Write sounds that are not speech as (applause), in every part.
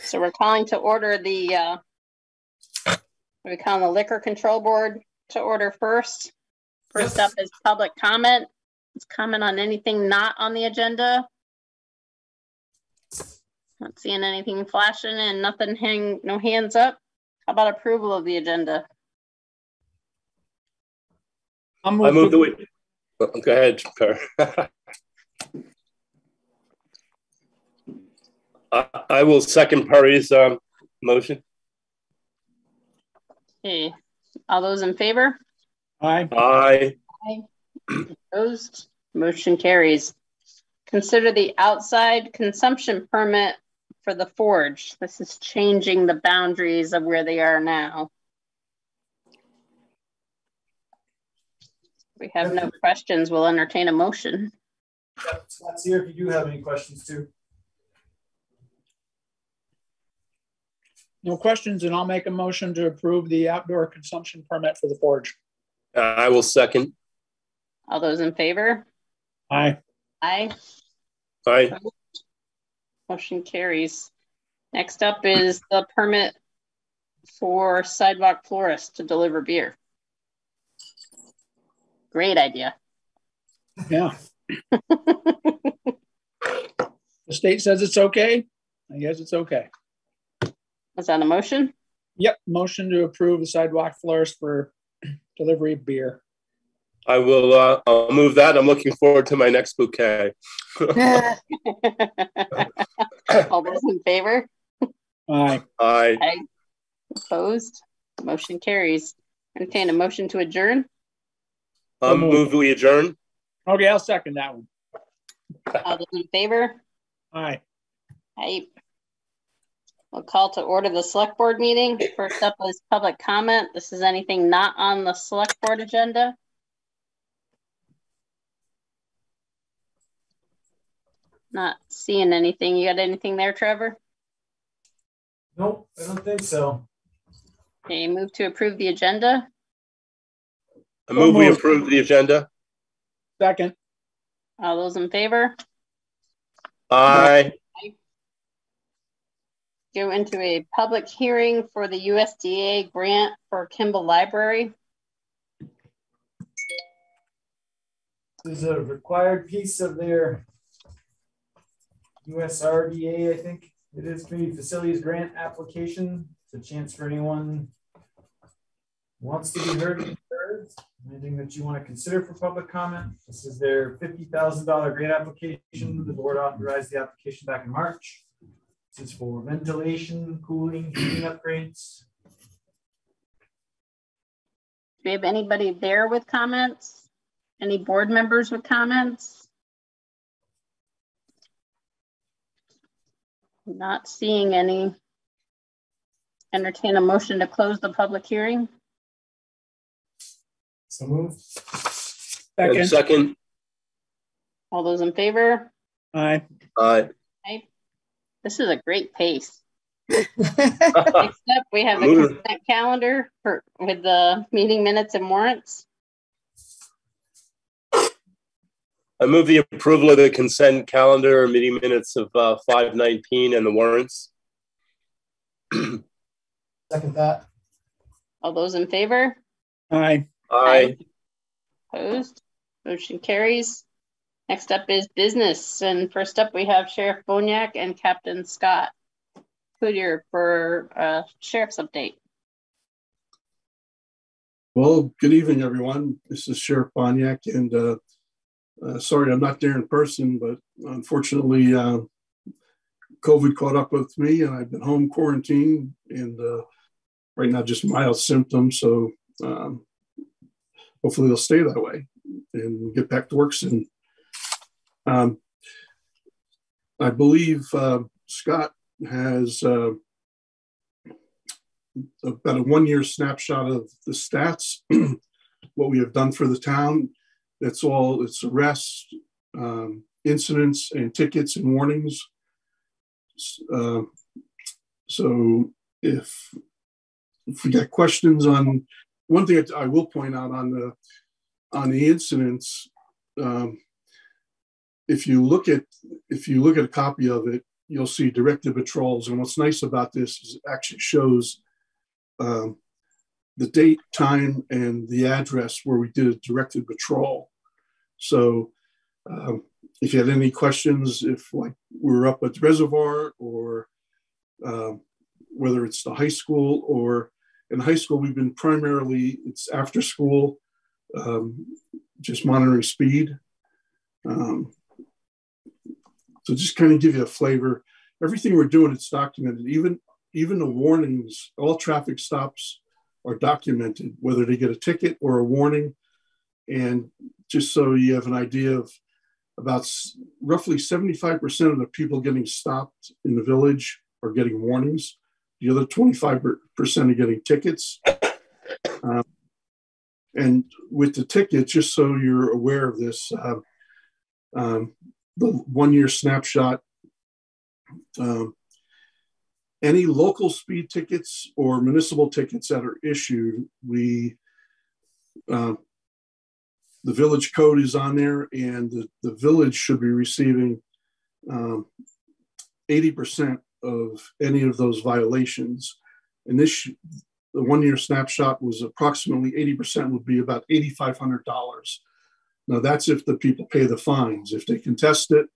So we're calling to order the, uh, we call the Liquor Control Board to order first. First up is public comment. It's comment on anything not on the agenda. Not seeing anything flashing and nothing hang, no hands up. How about approval of the agenda? I'll I move the way. oh, go ahead, Per. (laughs) I, I will second Perry's, um, motion. Okay, all those in favor? Aye. Aye. Opposed? Motion carries. Consider the outside consumption permit for the Forge. This is changing the boundaries of where they are now. We have no questions. We'll entertain a motion. Scott's here if you do have any questions too. No questions, and I'll make a motion to approve the outdoor consumption permit for the Forge. Uh, I will second. All those in favor? Aye. Aye. Aye. Motion carries. Next up is the permit for sidewalk florist to deliver beer. Great idea. Yeah. (laughs) The state says it's okay. I guess it's okay. Is that a motion? Yep, motion to approve the sidewalk florist for (clears throat) delivery of beer. I will, uh, I'll move that. I'm looking forward to my next bouquet. (laughs) All those in favor? Aye. Aye. Opposed? Motion carries. Entertain a motion to adjourn. I'll move we adjourn. Okay, I'll second that one. All those in favor? Aye. Aye. We'll call to order the select board meeting. First up is public comment. This is anything not on the select board agenda. Not seeing anything. You got anything there, Trevor? Nope, I don't think so. Okay, move to approve the agenda. I move we approve the agenda. Second. All those in favor? Aye. Go into a public hearing for the USDA grant for Kimball Library. This is a required piece of their USRDA, I think it is community facilities grant application. It's a chance for anyone wants to be heard. heard. Anything that you want to consider for public comment. This is their fifty thousand dollar grant application. The board authorized the application back in March. This is for ventilation, cooling, heating upgrades. Do we have anybody there with comments? Any board members with comments? Not seeing any. Entertain a motion to close the public hearing. So moved. Second. second. All those in favor? Aye. Aye. This is a great pace. (laughs) Next up, we have a consent calendar for, with the meeting minutes and warrants. I move the approval of the consent calendar, meeting minutes of, uh, five nineteen and the warrants. (clears throat) Second that. All those in favor? Aye. Aye. Opposed? Motion carries. Next up is business, and first up we have Sheriff Bohnyak and Captain Scott Cloutier for uh, sheriff's update. Well, good evening, everyone. This is Sheriff Bohnyak, and uh, uh, sorry I'm not there in person, but unfortunately, uh, COVID caught up with me, and I've been home quarantined, and uh, right now just mild symptoms. So um, hopefully they'll stay that way and get back to work soon. Um, I believe uh, Scott has uh, about a one year snapshot of the stats, (clears throat) what we have done for the town. It's all, it's arrests, um, incidents and tickets and warnings. Uh, so if, if we got questions on, one thing I will point out on the, on the incidents, um, if you look at, if you look at a copy of it, you'll see directed patrols. And what's nice about this is it actually shows um, the date, time, and the address where we did a directed patrol. So um, if you had any questions, if like we're up at the reservoir or um, whether it's the high school or in high school, we've been primarily, it's after school, um, just monitoring speed. Um, so just kind of give you a flavor. Everything we're doing, it's documented. Even even the warnings, all traffic stops are documented, whether they get a ticket or a warning. And just so you have an idea of about roughly 75% of the people getting stopped in the village are getting warnings. The other 25% are getting tickets. Um, and with the tickets, just so you're aware of this, uh, um, the one year snapshot, um, any local speed tickets or municipal tickets that are issued, we uh, the village code is on there, and the, the village should be receiving um, 80% of any of those violations. And this, the one year snapshot was approximately 80% would be about $8,500. Now, that's if the people pay the fines. If they contest it,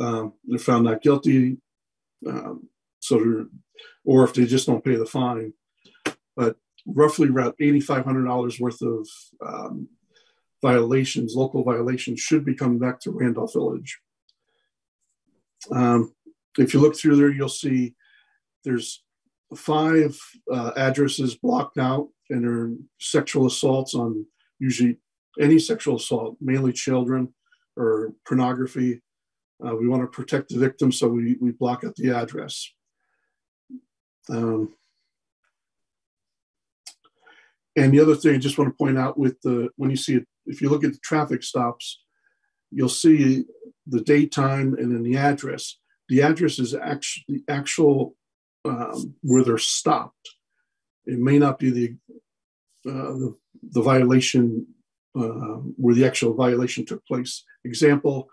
um, they're found not guilty. Um, so, or if they just don't pay the fine. But roughly about $8,500 worth of um, violations, local violations, should be coming back to Randolph Village. Um, if you look through there, you'll see there's five uh, addresses blocked out and are sexual assaults on usually any sexual assault, mainly children or pornography. Uh, we want to protect the victim, so we, we block out the address. Um, and the other thing I just want to point out with the when you see it, if you look at the traffic stops, you'll see the date, time, and then the address. The address is actually the actual um, where they're stopped. It may not be the uh, the, the, violation uh, where the actual violation took place. Example: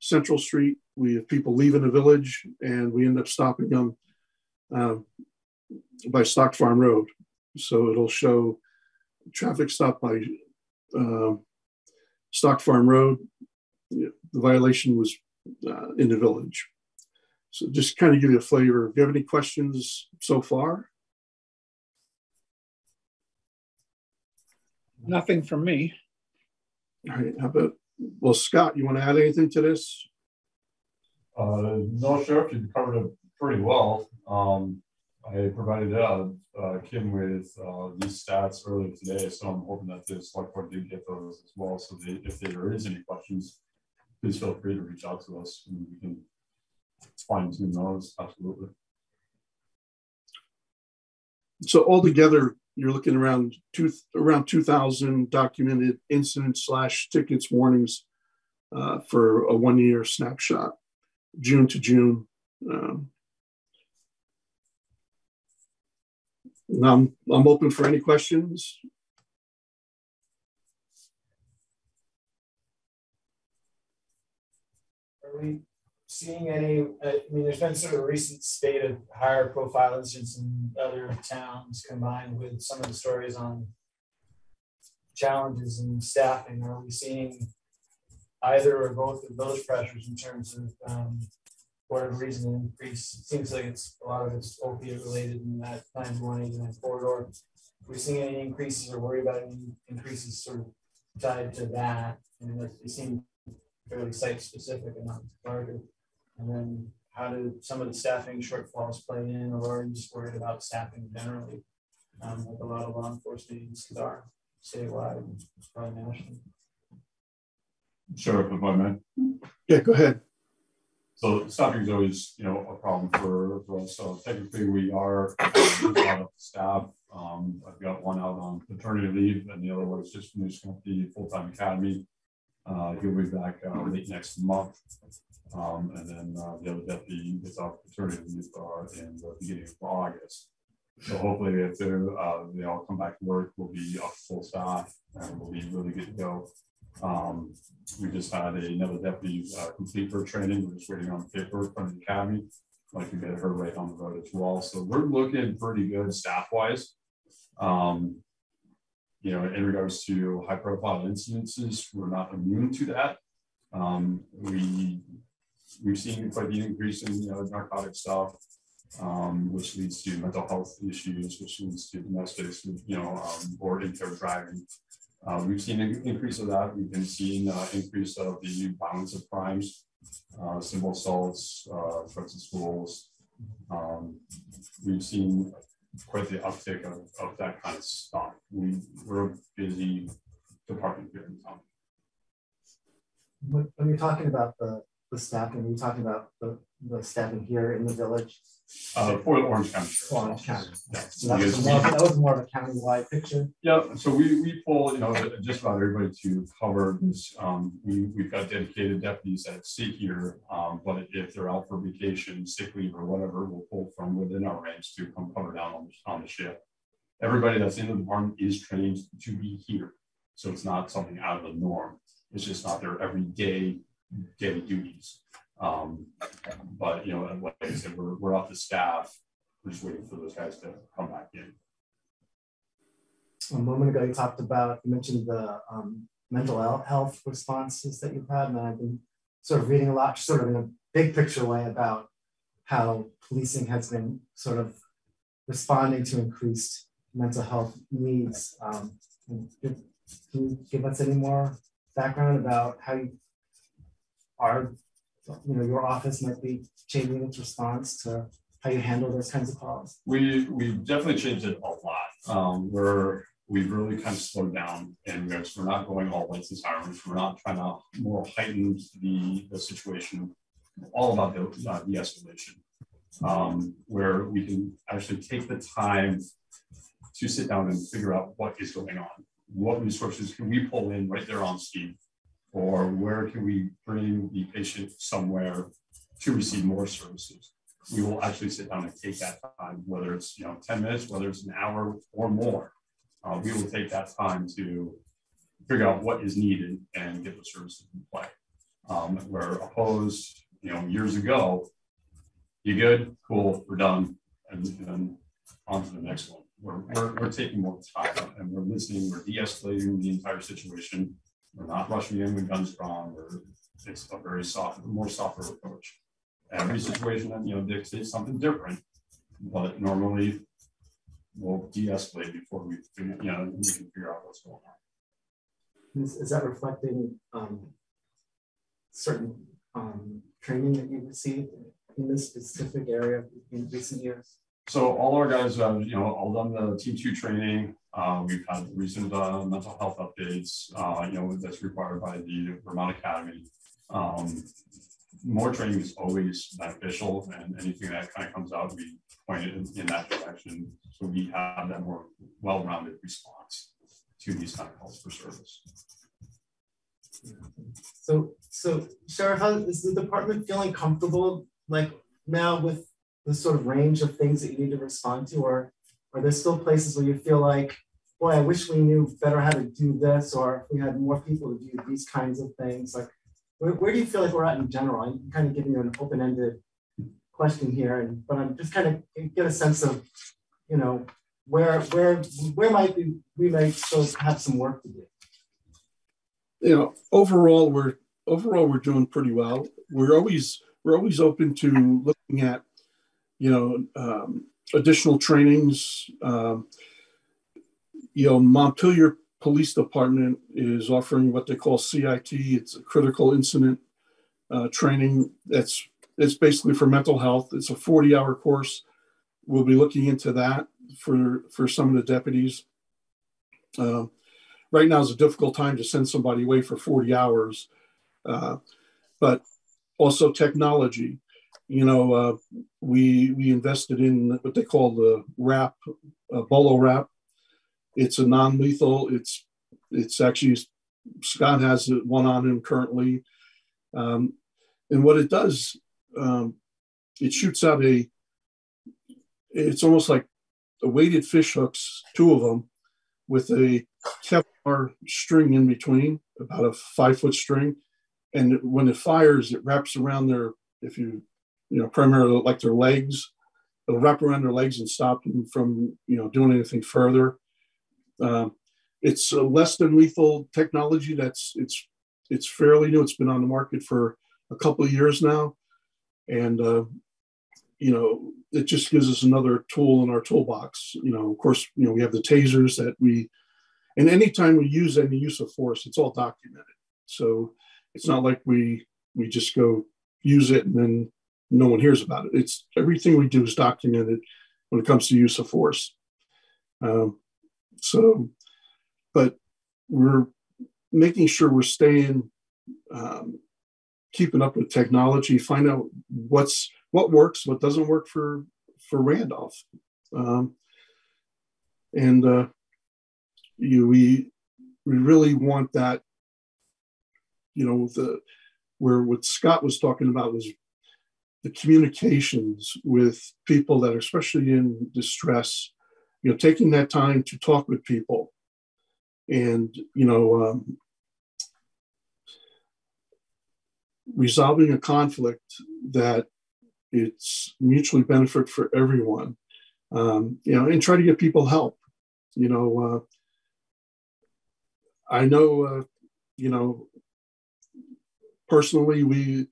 Central Street. We have people leaving the village, and we end up stopping them uh, by Stock Farm Road. So it'll show traffic stop by uh, Stock Farm Road. The violation was uh, in the village. So just kind of give you a flavor. Do you have any questions so far? Nothing from me. All right. How about, well, Scott, you want to add anything to this? Uh, no, Sheriff, you covered it pretty well. Um, I provided uh, uh, Kim with uh, these stats earlier today, so I'm hoping that the select board did get those as well. So they, if there is any questions, please feel free to reach out to us and we can fine tune those. Absolutely. So altogether, you're looking around two around 2,000 documented incidents slash tickets warnings uh, for a one year snapshot, June to June. Um, I'm, I'm open for any questions. Are we seeing any? Uh, I mean, there's been sort of a recent spate of higher profile incidents in other towns combined with some of the stories on challenges in staffing. Are we seeing either or both of those pressures in terms of um, whatever reason increase. It seems like it's a lot of it's opiate related in that 989 corridor. If we're seeing any increases or worry about any increases sort of tied to that, and they seem fairly site specific and not targeted. And then how do some of the staffing shortfalls play in, or are you just worried about staffing generally, um, like a lot of law enforcement agencies are statewide and probably nationally? Sure, if I may. Yeah, go ahead. So staffing is always, you know, a problem for, for us. So technically we are um, out of staff. Um, I've got one out on paternity leave and the other one is just finishing up the full-time academy. Uh, he'll be back uh, late next month. Um, and then uh, the other deputy is off paternity leave uh, in the beginning of August. So hopefully if uh, they all come back to work, we'll be up full staff and we'll be really good to go Um, we just had another deputy uh, complete her training. We're just waiting on the paper from the academy. Like to get her right on the road as well. So we're looking pretty good staff wise. Um, you know, in regards to high profile incidences, we're not immune to that. Um, we we've seen quite the increase in you know narcotic stuff, um, which leads to mental health issues, which leads to domestic, you know, um, or impaired driving. Uh, we've seen an increase of that. We've been seeing uh, increase of the violence of crimes, uh, simple assaults, uh, threats of schools. Um, we've seen quite the uptick of, of that kind of stuff. We, we're a busy department here in town. When you're talking about the, the staffing, you're talking about the, the staffing here in the village, Uh, for Orange County. Orange County. Yeah. So that was, more, that was more of a county-wide picture. Yeah, so we, we pull, you know, just about everybody to cover this. Um, we, we've got dedicated deputies that sit here. Um, but if they're out for vacation, sick leave or whatever, we'll pull from within our ranks to come cover down on, the- on the ship. Everybody that's in the department is trained to be here. So it's not something out of the norm. It's just not their everyday daily duties. Um, but you know, like I said, we're, we're off the staff. We're just waiting for those guys to come back in. A moment ago, you talked about, you mentioned the um, mental health- responses that you've had, and I've been sort of reading a lot, sort of in a big picture way about how policing has been sort of responding to increased mental health needs. Um, can you give us any more background about how you are, you know, your office might be changing its response to how you handle those kinds of calls? We, we definitely changed it a lot. Um, we're, we've really kind of slowed down and we're, not going all lights sirens. We're not trying to more heighten the, the situation. All about the, uh, the escalation. Um, where we can actually take the time to sit down and figure out what is going on. What resources can we pull in right there on scene? Or where can we bring the patient somewhere to receive more services? we will actually sit down and take that time, whether it's you know 10 minutes, whether it's an hour or more. Uh, we will take that time to figure out what is needed and get the services in play. Um, where opposed, you know, years ago, you good, cool, we're done, and, then on to the next one. We're, we're, we're taking more time and we're listening, we're de-escalating the entire situation. We're not rushing in with guns drawn. We're, it's a very soft, more softer approach every situation that you know dictates something different. But normally we'll de-escalate before we figure, you know we can figure out what's going on. Is, is that reflecting um, certain um, training that you've received in this specific area in recent years? So all our guys, uh, you know, all done the T two training. Uh, we've had recent uh, mental health updates. Uh, you know, that's required by the Vermont Academy. Um, more training is always beneficial, and anything that kind of comes out, we point it in, in that direction, so we have that more well-rounded response to these kind of calls for service. So, so Sheriff, how is the department feeling comfortable, like now with the sort of range of things that you need to respond to, or are there still places where you feel like, boy, I wish we knew better how to do this, or we had more people to do these kinds of things, like where, where do you feel like we're at in general? I'm kind of giving you an open-ended question here, and but I'm just kind of get a sense of, you know, where where where might we we might still have some work to do. You know, overall we're overall we're doing pretty well. We're always we're always open to looking at, you know, um, additional trainings. Um, you know, Montpelier Police Department is offering what they call CIT. It's a critical incident uh, training. That's it's basically for mental health. It's a 40 hour course. We'll be looking into that for for some of the deputies. Uh, right now is a difficult time to send somebody away for 40 hours, uh, but also technology. You know, uh, we we invested in what they call the wrap, uh, BolaWrap. It's a non-lethal. It's it's actually Scott has one on him currently, um, and what it does, um, it shoots out a. It's almost like a weighted fish hooks, two of them, with a Kevlar string in between, about a five foot string, and when it fires, it wraps around their if you you know primarily like their legs, it'll wrap around their legs and stop them from you know doing anything further. Um, it's a less than lethal technology. That's it's it's fairly new. It's been on the market for a couple of years now, and uh, you know it just gives us another tool in our toolbox. You know, of course, you know we have the tasers that we, and anytime we use any use of force, it's all documented. So it's not like we we just go use it and then no one hears about it. It's everything we do is documented when it comes to use of force. Um, so, but we're making sure we're staying, um, keeping up with technology, find out what's what works, what doesn't work for for Randolph, um, and uh, you we we really want that. You know the where what Scott was talking about was the communications with people that are especially in distress you know taking that time to talk with people and you know um, resolving a conflict that it's mutually benefit for everyone um, you know and try to get people help you know uh, i know uh, you know personally we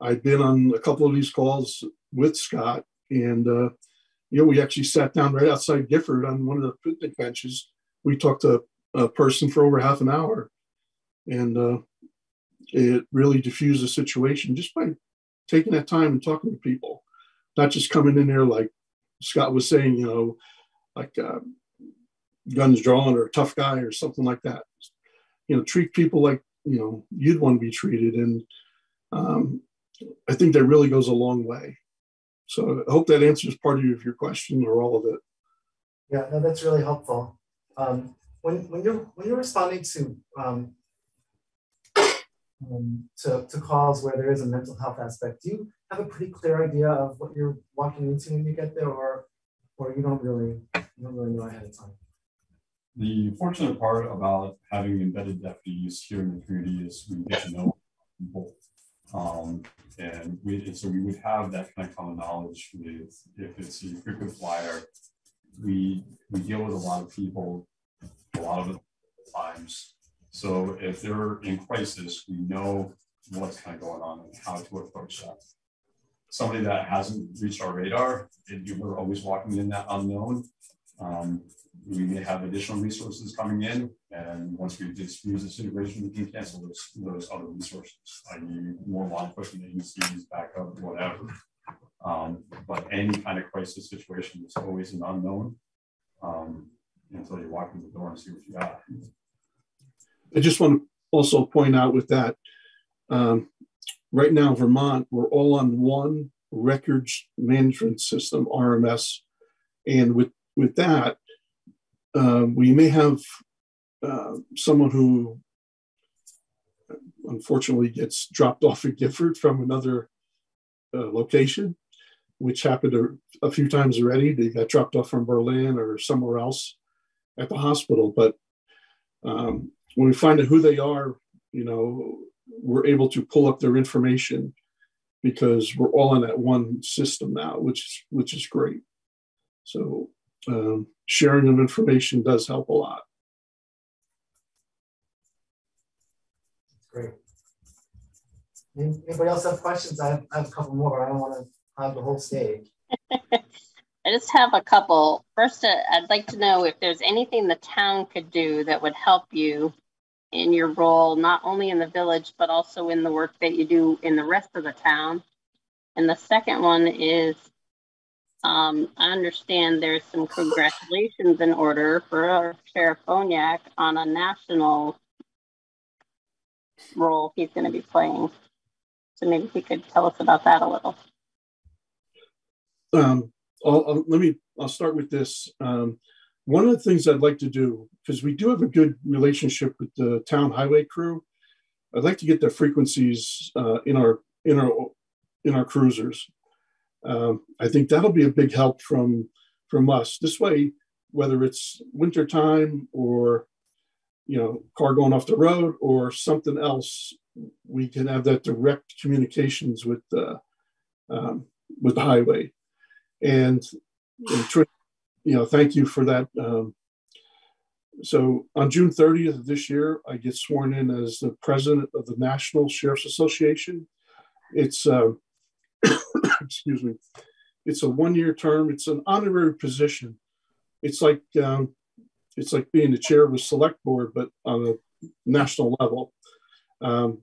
I've been on a couple of these calls with Scott, and uh, you know, we actually sat down right outside Gifford on one of the picnic benches. We talked to a person for over half an hour, and uh, it really diffused the situation just by taking that time and talking to people, not just coming in there like Scott was saying, you know, like uh, guns drawn or a tough guy or something like that. You know, treat people like you know you'd want to be treated, and um, I think that really goes a long way. So I hope that answers part of your question or all of it. Yeah, no, that's really helpful. Um, when when you're when you're responding to um, um, to, to calls where there is a mental health aspect, do you have a pretty clear idea of what you're walking into when you get there, or or you don't really you don't really know ahead of time? The fortunate part about having embedded deputies here in the community is we get to know people um, and we, and so we would have that kind of common knowledge with, if it's a frequent flyer, we, we deal with a lot of people, a lot of times. So if they're in crisis, we know what's kind of going on and how to approach that. Somebody that hasn't reached our radar, it, we're always walking in that unknown. Um, we may have additional resources coming in, and once we dispute this integration, we can cancel those, those other resources, i.e. more law enforcement agencies, backup, whatever. Um, but any kind of crisis situation is always an unknown um, until you walk in the door and see what you got. I just want to also point out with that, um, right now, Vermont, we're all on one records management system, RMS. And with, with that, uh, we may have uh, someone who unfortunately gets dropped (laughs) off at Gifford from another uh, location, which happened a, a, few times already. They got dropped off from Berlin or somewhere else at the hospital. But um, when we find out who they are, you know, we're able to pull up their information because we're all in that one system now, which is which is great. So um, sharing of information does help a lot. Great. Anybody else have questions? I have, I have a couple more, but I don't want to hog the whole stage. (laughs) I just have a couple. First, uh, I'd like to know if there's anything the town could do that would help you in your role, not only in the village, but also in the work that you do in the rest of the town. And the second one is um, I understand there's some congratulations in order for our Sheriff Bohnyak on a national role he's going to be playing. So maybe he could tell us about that a little. Um, I'll, I'll, let me. I'll start with this. Um, one of the things I'd like to do, because we do have a good relationship with the town highway crew, I'd like to get the frequencies uh, in our in our in our cruisers um, I think that'll be a big help from from us. This way, whether it's wintertime or you know, car going off the road or something else, we can have that direct communications with the um, with the highway. And, and you know, thank you for that. Um, so on June 30th of this year, I get sworn in as the president of the National Sheriff's Association. It's uh, (coughs) excuse me, it's a one-year term. It's an honorary position. It's like um, it's like being the chair of a select board, but on a national level. Um,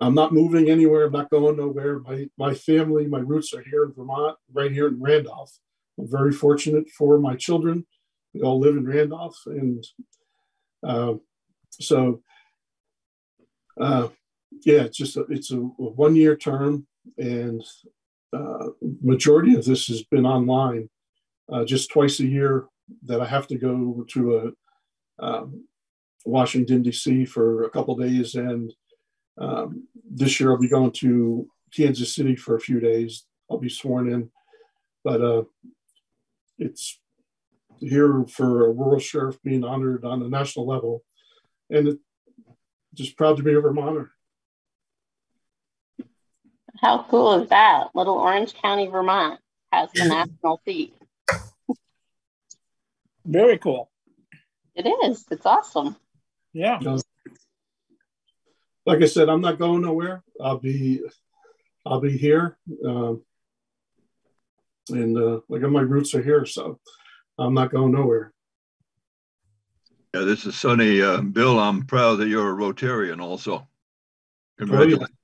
I'm not moving anywhere. I'm not going nowhere. My my family, my roots are here in Vermont, right here in Randolph. I'm very fortunate for my children. We all live in Randolph, and uh, so uh, yeah, it's just a, it's a, a one year term, and uh, majority of this has been online. Uh, just twice a year that I have to go to a um, Washington D.C. for a couple days, and um, this year I'll be going to Kansas City for a few days. I'll be sworn in, but uh, it's here for a rural sheriff being honored on the national level, and it, just proud to be a Vermonter. How cool is that? Little Orange County, Vermont has the (laughs) national seat. Very cool. It is. It's awesome. Yeah. Like I said, I'm not going nowhere. I'll be, I'll be here, um, and uh, like my roots are here, so I'm not going nowhere. Yeah, this is Sonny. Uh, Bill, I'm proud that you're a Rotarian also. Congratulations. Oh, yeah.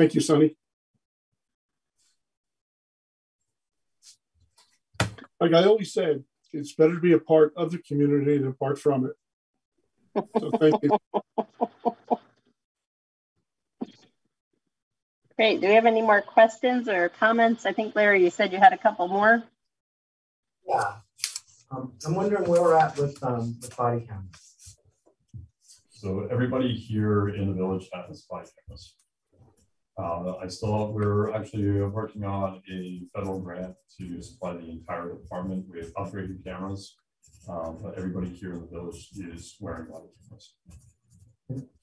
Thank you, Sonny. Like I always said, it's better to be a part of the community than part from it. So thank you. (laughs) Great. Do we have any more questions or comments? I think, Larry, you said you had a couple more. Yeah. Um, I'm wondering where we're at with, um, with body cameras. So everybody here in the village has body cameras. Uh, I still, we're actually working on a federal grant to supply the entire department with upgraded cameras. Um, but everybody here in the village is wearing body cameras.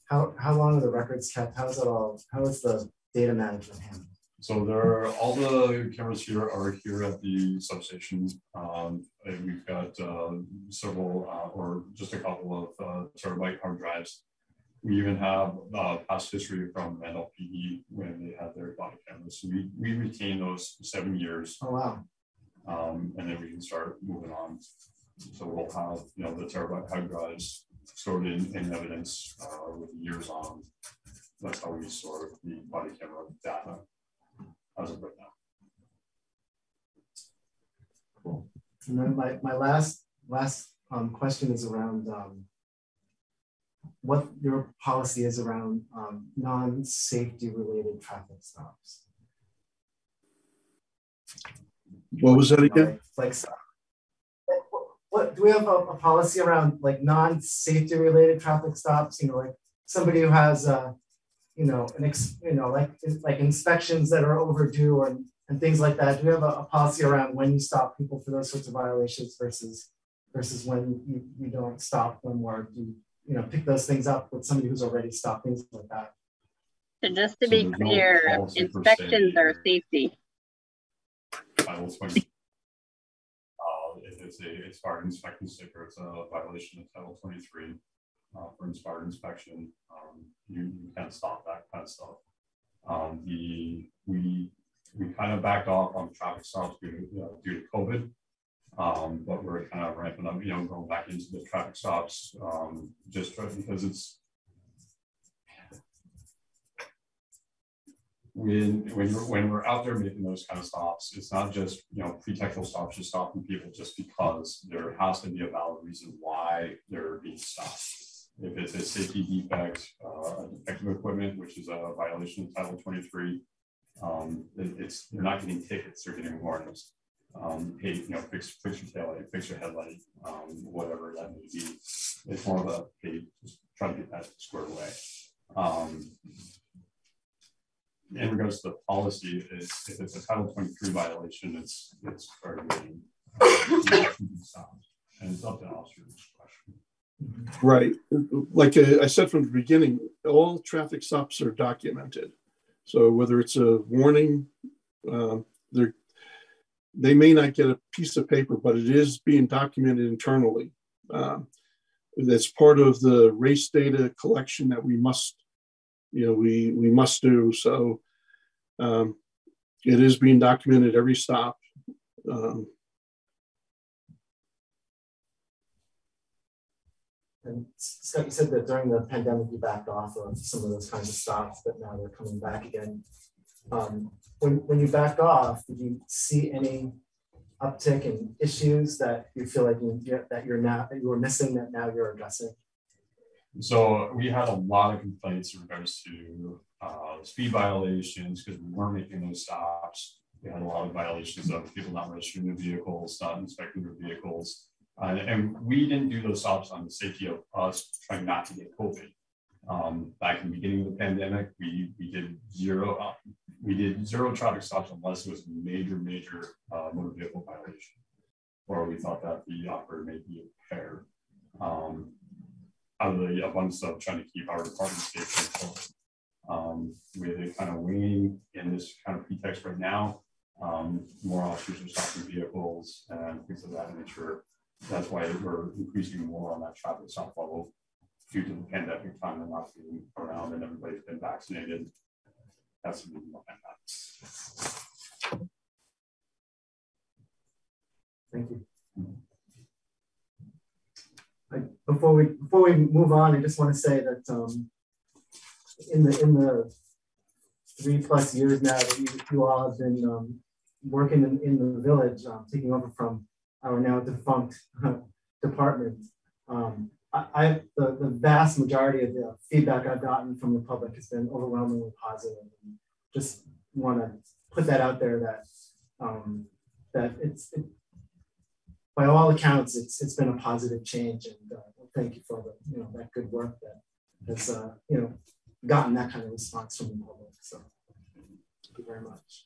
How, how long are the records kept? How is it all, how is the data management handled? So there are, all the cameras here are here at the substation. Um, and we've got uh, several uh, or just a couple of uh, terabyte hard drives we even have uh, past history from NLPD when they had their body cameras. So we, we retain those seven years. Oh, wow. Um, and then we can start moving on. So we'll have, you know, the terabyte hard drives stored in, in evidence uh, with years on. That's how we store the body camera data as of right now. Cool. And then my, my last last um, question is around um, what your policy is around um, non-safety related traffic stops. What was that again? Like, like what, do we have a, a, policy around like non-safety related traffic stops? You know, like somebody who has, uh, you know, an ex, you know, like like inspections that are overdue and and things like that. Do we have a, a policy around when you stop people for those sorts of violations versus versus when you, you don't stop them or do you know, pick those things up with somebody who's already stopped, things like that. So just to so be clear, no inspections are safety. Title 20. Uh, if it's a expired inspection sticker, it's a violation of Title 23 uh, for expired inspection. Um, you, you can't stop that kind of stuff. Um, the we we kind of backed off on traffic stops due to, uh, due to COVID. Um, but we're kind of ramping up, you know, going back into the traffic stops um, just because it's when when you're when we're out there making those kind of stops, it's not just you know pretextual stops, just stopping people just because there has to be a valid reason why they're being stopped. If it's a safety defect, uh, defective equipment, which is a violation of Title 23, um, it, it's they're not getting tickets; they're getting warnings um, hey, you know, fix, fix your tail light, fix your headlight, um, whatever that may be. It's more of a, hey, just try to get that squared away. Um, in regards to the policy, is if it's a Title 23 violation, it's it's very uh, and it's up to officer discretion. Right. Like I said from the beginning, all traffic stops are documented. So whether it's a warning, uh, they're, they may not get a piece of paper, but it is being documented internally. Um, that's part of the race data collection that we must, you know, we we must do. So um, it is being documented every stop. Um, And Scott, you said that during the pandemic, you backed off of some of those kinds of stops, but now they're coming back again. Um, when, when you backed off, did you see any uptick in issues that you feel like you, that you're now that you were missing that now you're addressing? So we had a lot of complaints in regards to uh, speed violations because we weren't making those stops. We had a lot of violations of people not registering their vehicles, not inspecting their vehicles. Uh, and we didn't do those stops on the safety of us trying not to get COVID. Um, back in the beginning of the pandemic, we, we did zero, uh, we did zero traffic stops unless it was a major, major uh, motor vehicle violation, or we thought that the operator may be impaired. Um, out of the abundance of trying to keep our department safe. and Um, with kind of waning in this kind of pretext right now, um, more officers are stopping vehicles and things of that nature. That's why we're increasing more on that traffic stop level due to the pandemic time and not being around and everybody's been vaccinated. That's the reason behind that. Thank you. I, before we before we move on, I just want to say that um, in the in the three plus years now that you, you all have been um, working in, in the village, um, taking over from our now defunct (laughs) department, um, I, the, the vast majority of the feedback I've gotten from the public has been overwhelmingly positive. And just want to put that out there that um, that it's it, by all accounts it's it's been a positive change, and uh, thank you for the you know that good work that has uh, you know gotten that kind of response from the public. So thank you very much.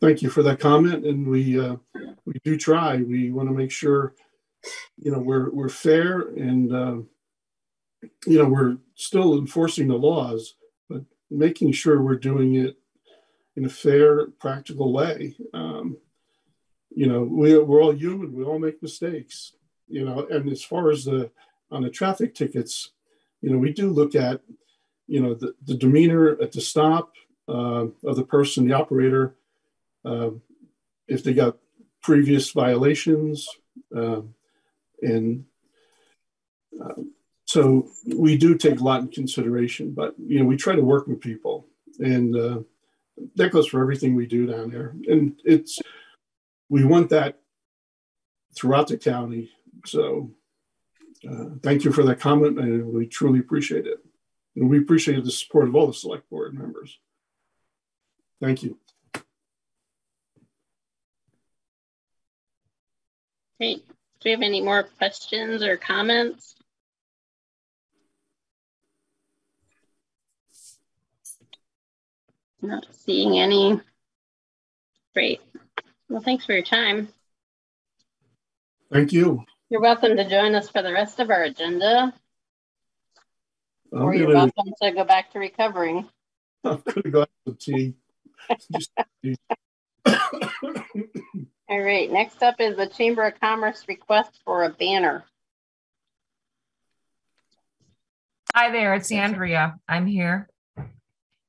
Thank you for that comment, and we uh, we do try. We want to make sure you know we're we're fair and uh, you know we're still enforcing the laws, but making sure we're doing it in a fair, practical way. Um, you know, we, we're all human. We all make mistakes. You know, and as far as the on the traffic tickets, you know, we do look at you know the, the demeanor at the stop uh, of the person, the operator, uh, if they got previous violations, uh, and uh, so we do take a lot in consideration. But you know, we try to work with people, and uh, that goes for everything we do down there. And it's we want that throughout the county. So uh, thank you for that comment, and we truly appreciate it. And we appreciate the support of all the select board members. Thank you. Great. Do we have any more questions or comments? Not seeing any. Great. Well, thanks for your time. Thank you. You're welcome to join us for the rest of our agenda. I'm or you're gonna, welcome to go back to recovering. I'm gonna go have some tea. (laughs) (laughs) All right, next up is the Chamber of Commerce request for a banner. Hi there, it's Andrea. I'm here.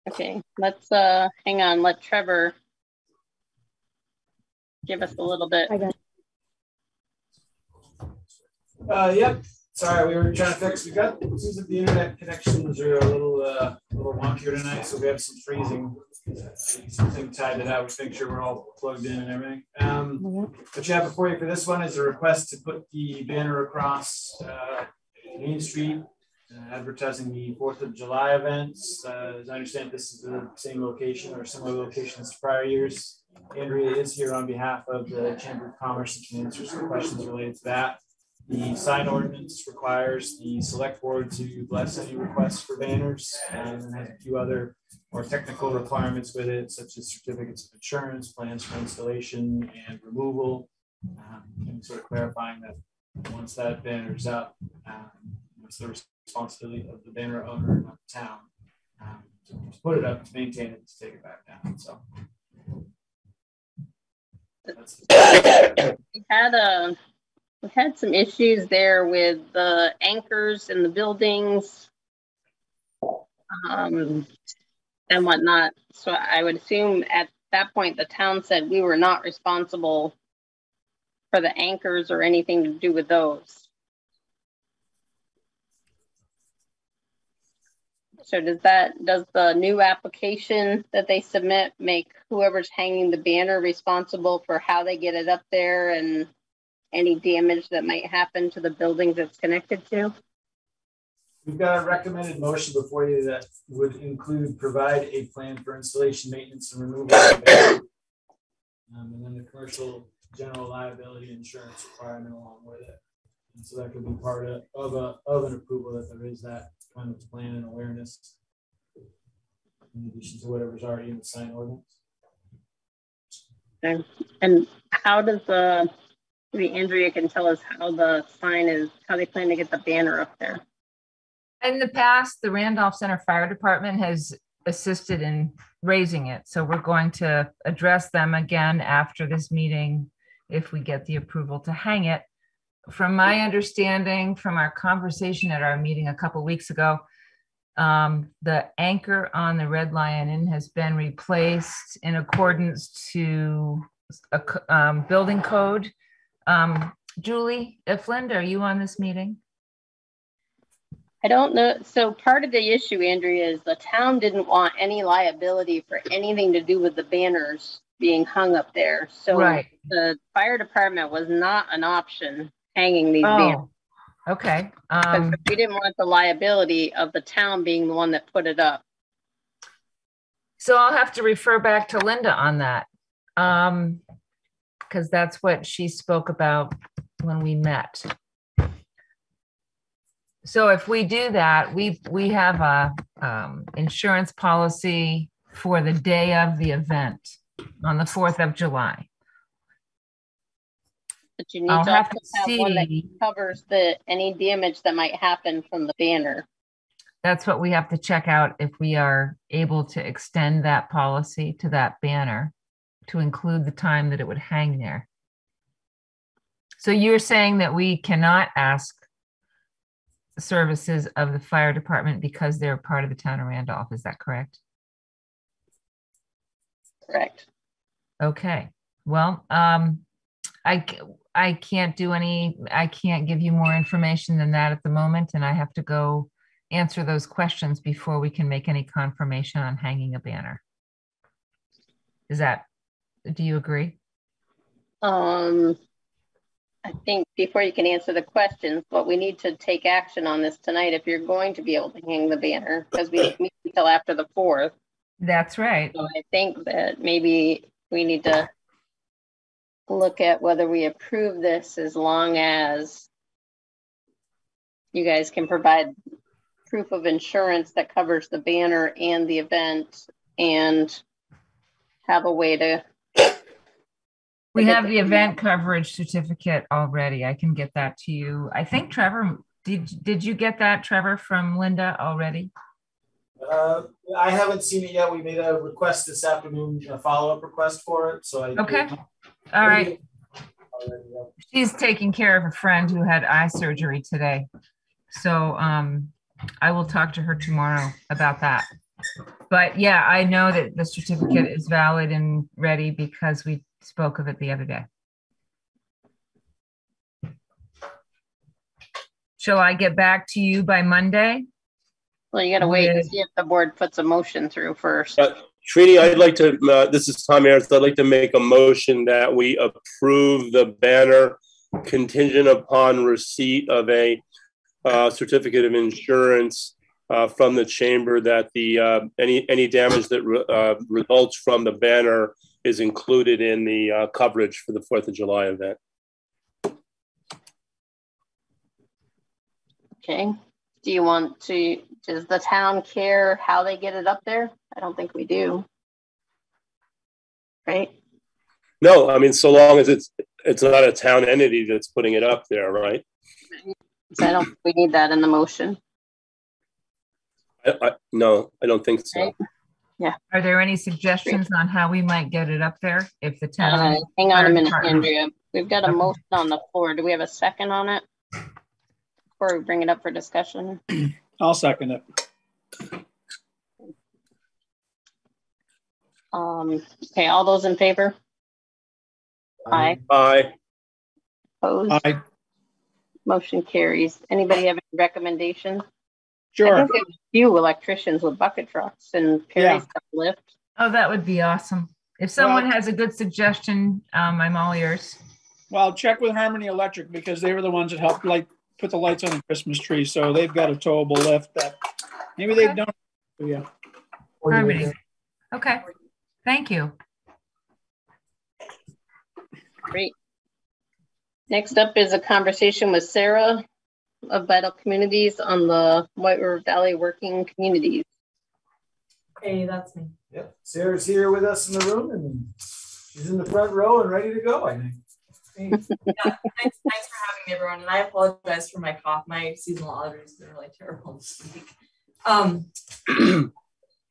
Okay, let's uh hang on, let Trevor give us a little bit. Uh, yep. Sorry, we were trying to fix. We got it seems that the internet connections are a little uh, a little wonkier tonight, so we have some freezing. Something tied to that. We make sure we're all plugged in and everything. Um, what you have before you for this one is a request to put the banner across uh, Main Street, uh, advertising the Fourth of July events. Uh, as I understand, this is the same location or similar location as prior years. Andrea is here on behalf of the Chamber of Commerce and can answer some questions related to that. The sign ordinance requires the select board to bless any requests for banners and has a few other more technical requirements with it, such as certificates of insurance, plans for installation and removal. Um, and sort of clarifying that once that banner's up, um, it's the responsibility of the banner owner, not the town, um, to put it up, to maintain it, to take it back down. So We had a, we had some issues there with the anchors in the buildings. Um, and whatnot. So I would assume at that point, the town said we were not responsible for the anchors or anything to do with those. So does that, does the new application that they submit make whoever's hanging the banner responsible for how they get it up there and any damage that might happen to the buildings it's connected to? We've got a recommended motion before you that would include provide a plan for installation, maintenance, and removal. of the banner. Um, and then the commercial general liability insurance requirement along with it. And so that could be part of, of a, of an approval that there is that kind of plan and awareness. In addition to whatever's already in the sign ordinance. Okay. And how does the, maybe Andrea can tell us how the sign is, how they plan to get the banner up there? In the past, the Randolph Center Fire Department has assisted in raising it. So we're going to address them again after this meeting if we get the approval to hang it. From my understanding from our conversation at our meeting a couple weeks ago, um, the anchor on the Red Lion Inn has been replaced in accordance to a um, building code. Um, Julie Iffland, are you on this meeting? I don't know. So part of the issue, Andrea, is the town didn't want any liability for anything to do with the banners being hung up there. So Right. the fire department was not an option hanging these banners. Oh, okay. 'cause Um, we didn't want the liability of the town being the one that put it up. so I'll have to refer back to Linda on that. Um, because that's what she spoke about when we met. So if we do that, we, we have a, um, insurance policy for the day of the event on the Fourth of July. But you need I'll to have to have one that see. covers the, any damage that might happen from the banner. That's what we have to check out if we are able to extend that policy to that banner to include the time that it would hang there. So you're saying that we cannot ask services of the fire department because they're part of the town of Randolph, is that correct? Correct. Okay, well, um, I, I can't do any, I can't give you more information than that at the moment, and I have to go answer those questions before we can make any confirmation on hanging a banner. Is that, do you agree? Um, I think before you can answer the questions, but we need to take action on this tonight if you're going to be able to hang the banner, because we meet until after the fourth. That's right. So I think that maybe we need to look at whether we approve this as long as you guys can provide proof of insurance that covers the banner and the event and have a way to. We have the event coverage certificate already. I can get that to you. I think Trevor, did, did you get that, Trevor, from Linda already? Uh, I haven't seen it yet. We made a request this afternoon, a follow-up request for it, so I. Okay. All right. She's taking care of a friend who had eye surgery today. So um, I will talk to her tomorrow about that. But yeah, I know that the certificate is valid and ready because we spoke of it the other day. Shall I get back to you by Monday? Well, you gotta wait and see if the board puts a motion through first. Uh, Trini, I'd like to, uh, this is Tom Aaron's, I'd like to make a motion that we approve the banner contingent upon receipt of a uh, certificate of insurance uh, from the chamber that the, uh, any, any damage that re- uh, results from the banner is included in the uh, coverage for the Fourth of July event. Okay, do you want to, does the town care how they get it up there? I don't think we do. Right? No, I mean, so long as it's, it's not a town entity that's putting it up there, right? So I don't, we need that in the motion. I, I, no, I don't think so. Right. Are there any suggestions on how we might get it up there if the Uh, town? hang on a minute, department- Andrea. We've got a Okay. motion on the floor. Do we have a second on it? Before we bring it up for discussion? (clears throat) I'll second it. Um, okay, all those in favor? Aye. Aye. Opposed? I, Motion carries. Anybody have any recommendations? I sure. think we a Few electricians with bucket trucks and Perry's got lift. Oh, that would be awesome. If someone has a good suggestion, um, I'm all ears. Well, check with Harmony Electric because they were the ones that helped like put the lights on the Christmas tree. So they've got a towable lift that maybe they Okay. don't. Yeah. Harmony. Okay, thank you. Great. Next up is a conversation with Sarah of Vital Communities on the White River Valley Working Communities. Hey, that's me. Yep, Sarah's here with us in the room and she's in the front row and ready to go, I think. Thanks, (laughs) thanks, thanks for having me, everyone. And I apologize for my cough. My seasonal allergies has been really terrible this week. Um, (clears throat)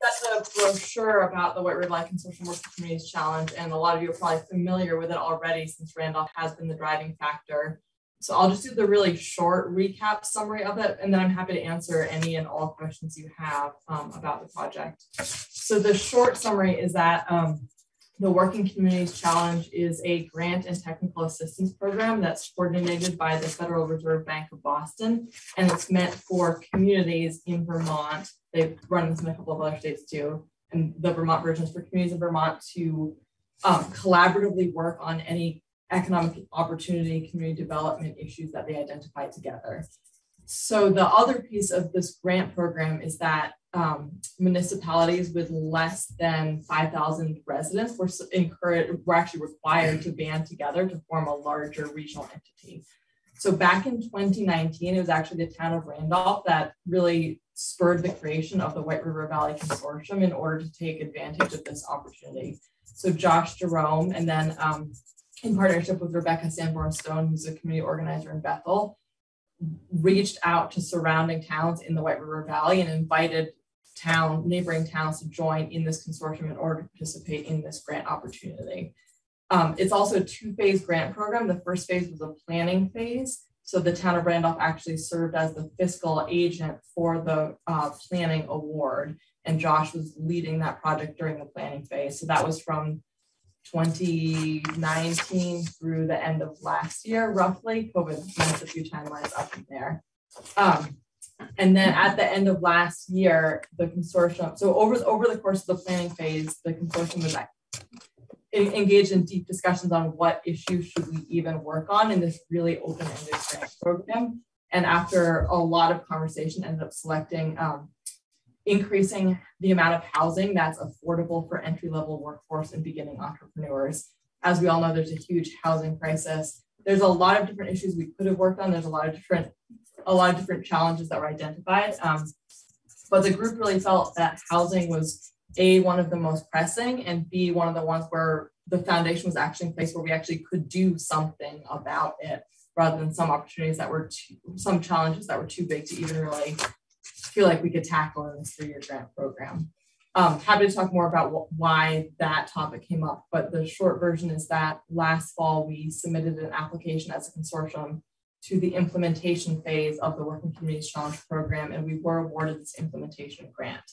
that's a brochure about the White River Valley Consortium Working Communities Challenge, and a lot of you are probably familiar with it already since Randolph has been the driving factor. So I'll just do the really short recap summary of it, and then I'm happy to answer any and all questions you have um, about the project. So the short summary is that um, the Working Communities Challenge is a grant and technical assistance program that's coordinated by the Federal Reserve Bank of Boston, and it's meant for communities in Vermont. They've run this in a couple of other states too, and the Vermont version is for communities in Vermont to um, collaboratively work on any economic opportunity, community development issues that they identify together. So the other piece of this grant program is that um, municipalities with less than 5,000 residents were encouraged, were actually required to band together to form a larger regional entity. So back in 2019, it was actually the town of Randolph that really spurred the creation of the White River Valley Consortium in order to take advantage of this opportunity. So Josh Jerome, and then um, in partnership with Rebecca Sanborn Stone, who's a community organizer in Bethel, reached out to surrounding towns in the White River Valley and invited town, neighboring towns to join in this consortium in order to participate in this grant opportunity. Um, it's also a two-phase grant program. The first phase was a planning phase. So the town of Randolph actually served as the fiscal agent for the uh, planning award. And Josh was leading that project during the planning phase. So that was from 2019 through the end of last year, roughly. COVID messed a few timelines up in there. Um, and then at the end of last year, the consortium, so over, over the course of the planning phase, the consortium was en- engaged in deep discussions on what issues should we even work on in this really open-ended grant program. And after a lot of conversation, ended up selecting um, increasing the amount of housing that's affordable for entry-level workforce and beginning entrepreneurs. As we all know, there's a huge housing crisis. There's a lot of different issues we could have worked on. There's a lot of different, a lot of different challenges that were identified. Um, but the group really felt that housing was a one of the most pressing, and b one of the ones where the foundation was actually in place where we actually could do something about it, rather than some opportunities that were too, some challenges that were too big to even really feel like we could tackle in this three-year grant program. Um, happy to talk more about wh- why that topic came up, but the short version is that last fall we submitted an application as a consortium to the implementation phase of the Working Communities Challenge program, and we were awarded this implementation grant.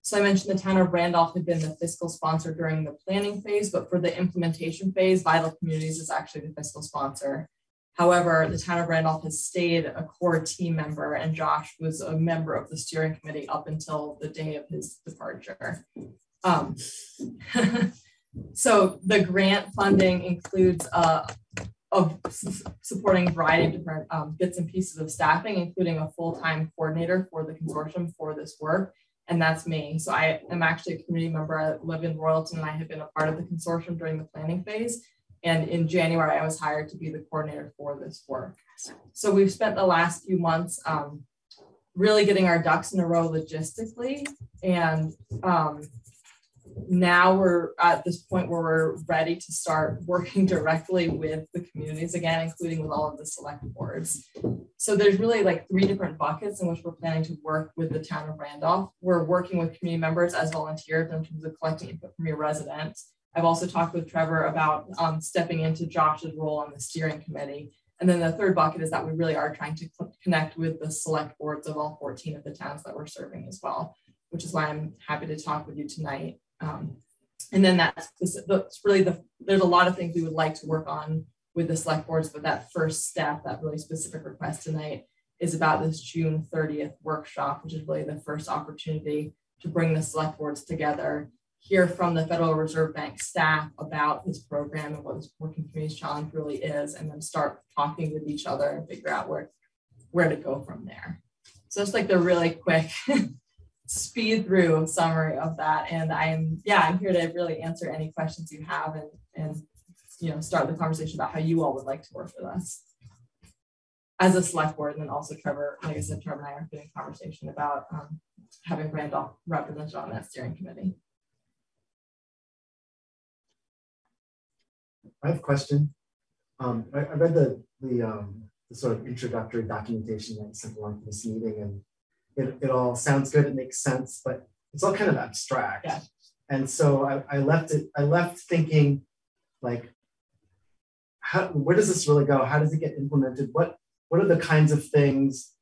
So I mentioned the town of Randolph had been the fiscal sponsor during the planning phase, but for the implementation phase, Vital Communities is actually the fiscal sponsor. However, the town of Randolph has stayed a core team member, and Josh was a member of the steering committee up until the day of his departure. Um, (laughs) so the grant funding includes uh, of supporting a variety of different um, bits and pieces of staffing, including a full-time coordinator for the consortium for this work. And that's me. So I am actually a community member. I live in Royalton and I have been a part of the consortium during the planning phase. And in January, I was hired to be the coordinator for this work. So we've spent the last few months um, really getting our ducks in a row logistically and um, now we're at this point where we're ready to start working (laughs) directly with the communities again, including with all of the select boards. So there's really like three different buckets in which we're planning to work with the town of Randolph. We're working with community members as volunteers in terms of collecting input from your residents. I've also talked with Trevor about um, stepping into Josh's role on the steering committee. And then the third bucket is that we really are trying to connect with the select boards of all 14 of the towns that we're serving as well, which is why I'm happy to talk with you tonight. Um, and then that's, that's really the, there's a lot of things we would like to work on with the select boards, but that first step, that really specific request tonight is about this June 30th workshop, which is really the first opportunity to bring the select boards together, hear from the Federal Reserve Bank staff about this program and what this Working Communities Challenge really is, and then start talking with each other and figure out where, where to go from there. So it's like the really quick (laughs) speed through summary of that. And I'm, yeah, I'm here to really answer any questions you have and, and, you know, start the conversation about how you all would like to work with us as a select board. And then also Trevor, like I said, Trevor and I are doing conversation about um, having Randolph represented on that steering committee. I have a question. Um, I, I, read the the, um, the, sort of introductory documentation that you sent along for this meeting, and it, it all sounds good, it makes sense, but it's all kind of abstract. Yeah. And so I, I left it, I left thinking like, how, where does this really go? How does it get implemented? What, what are the kinds of things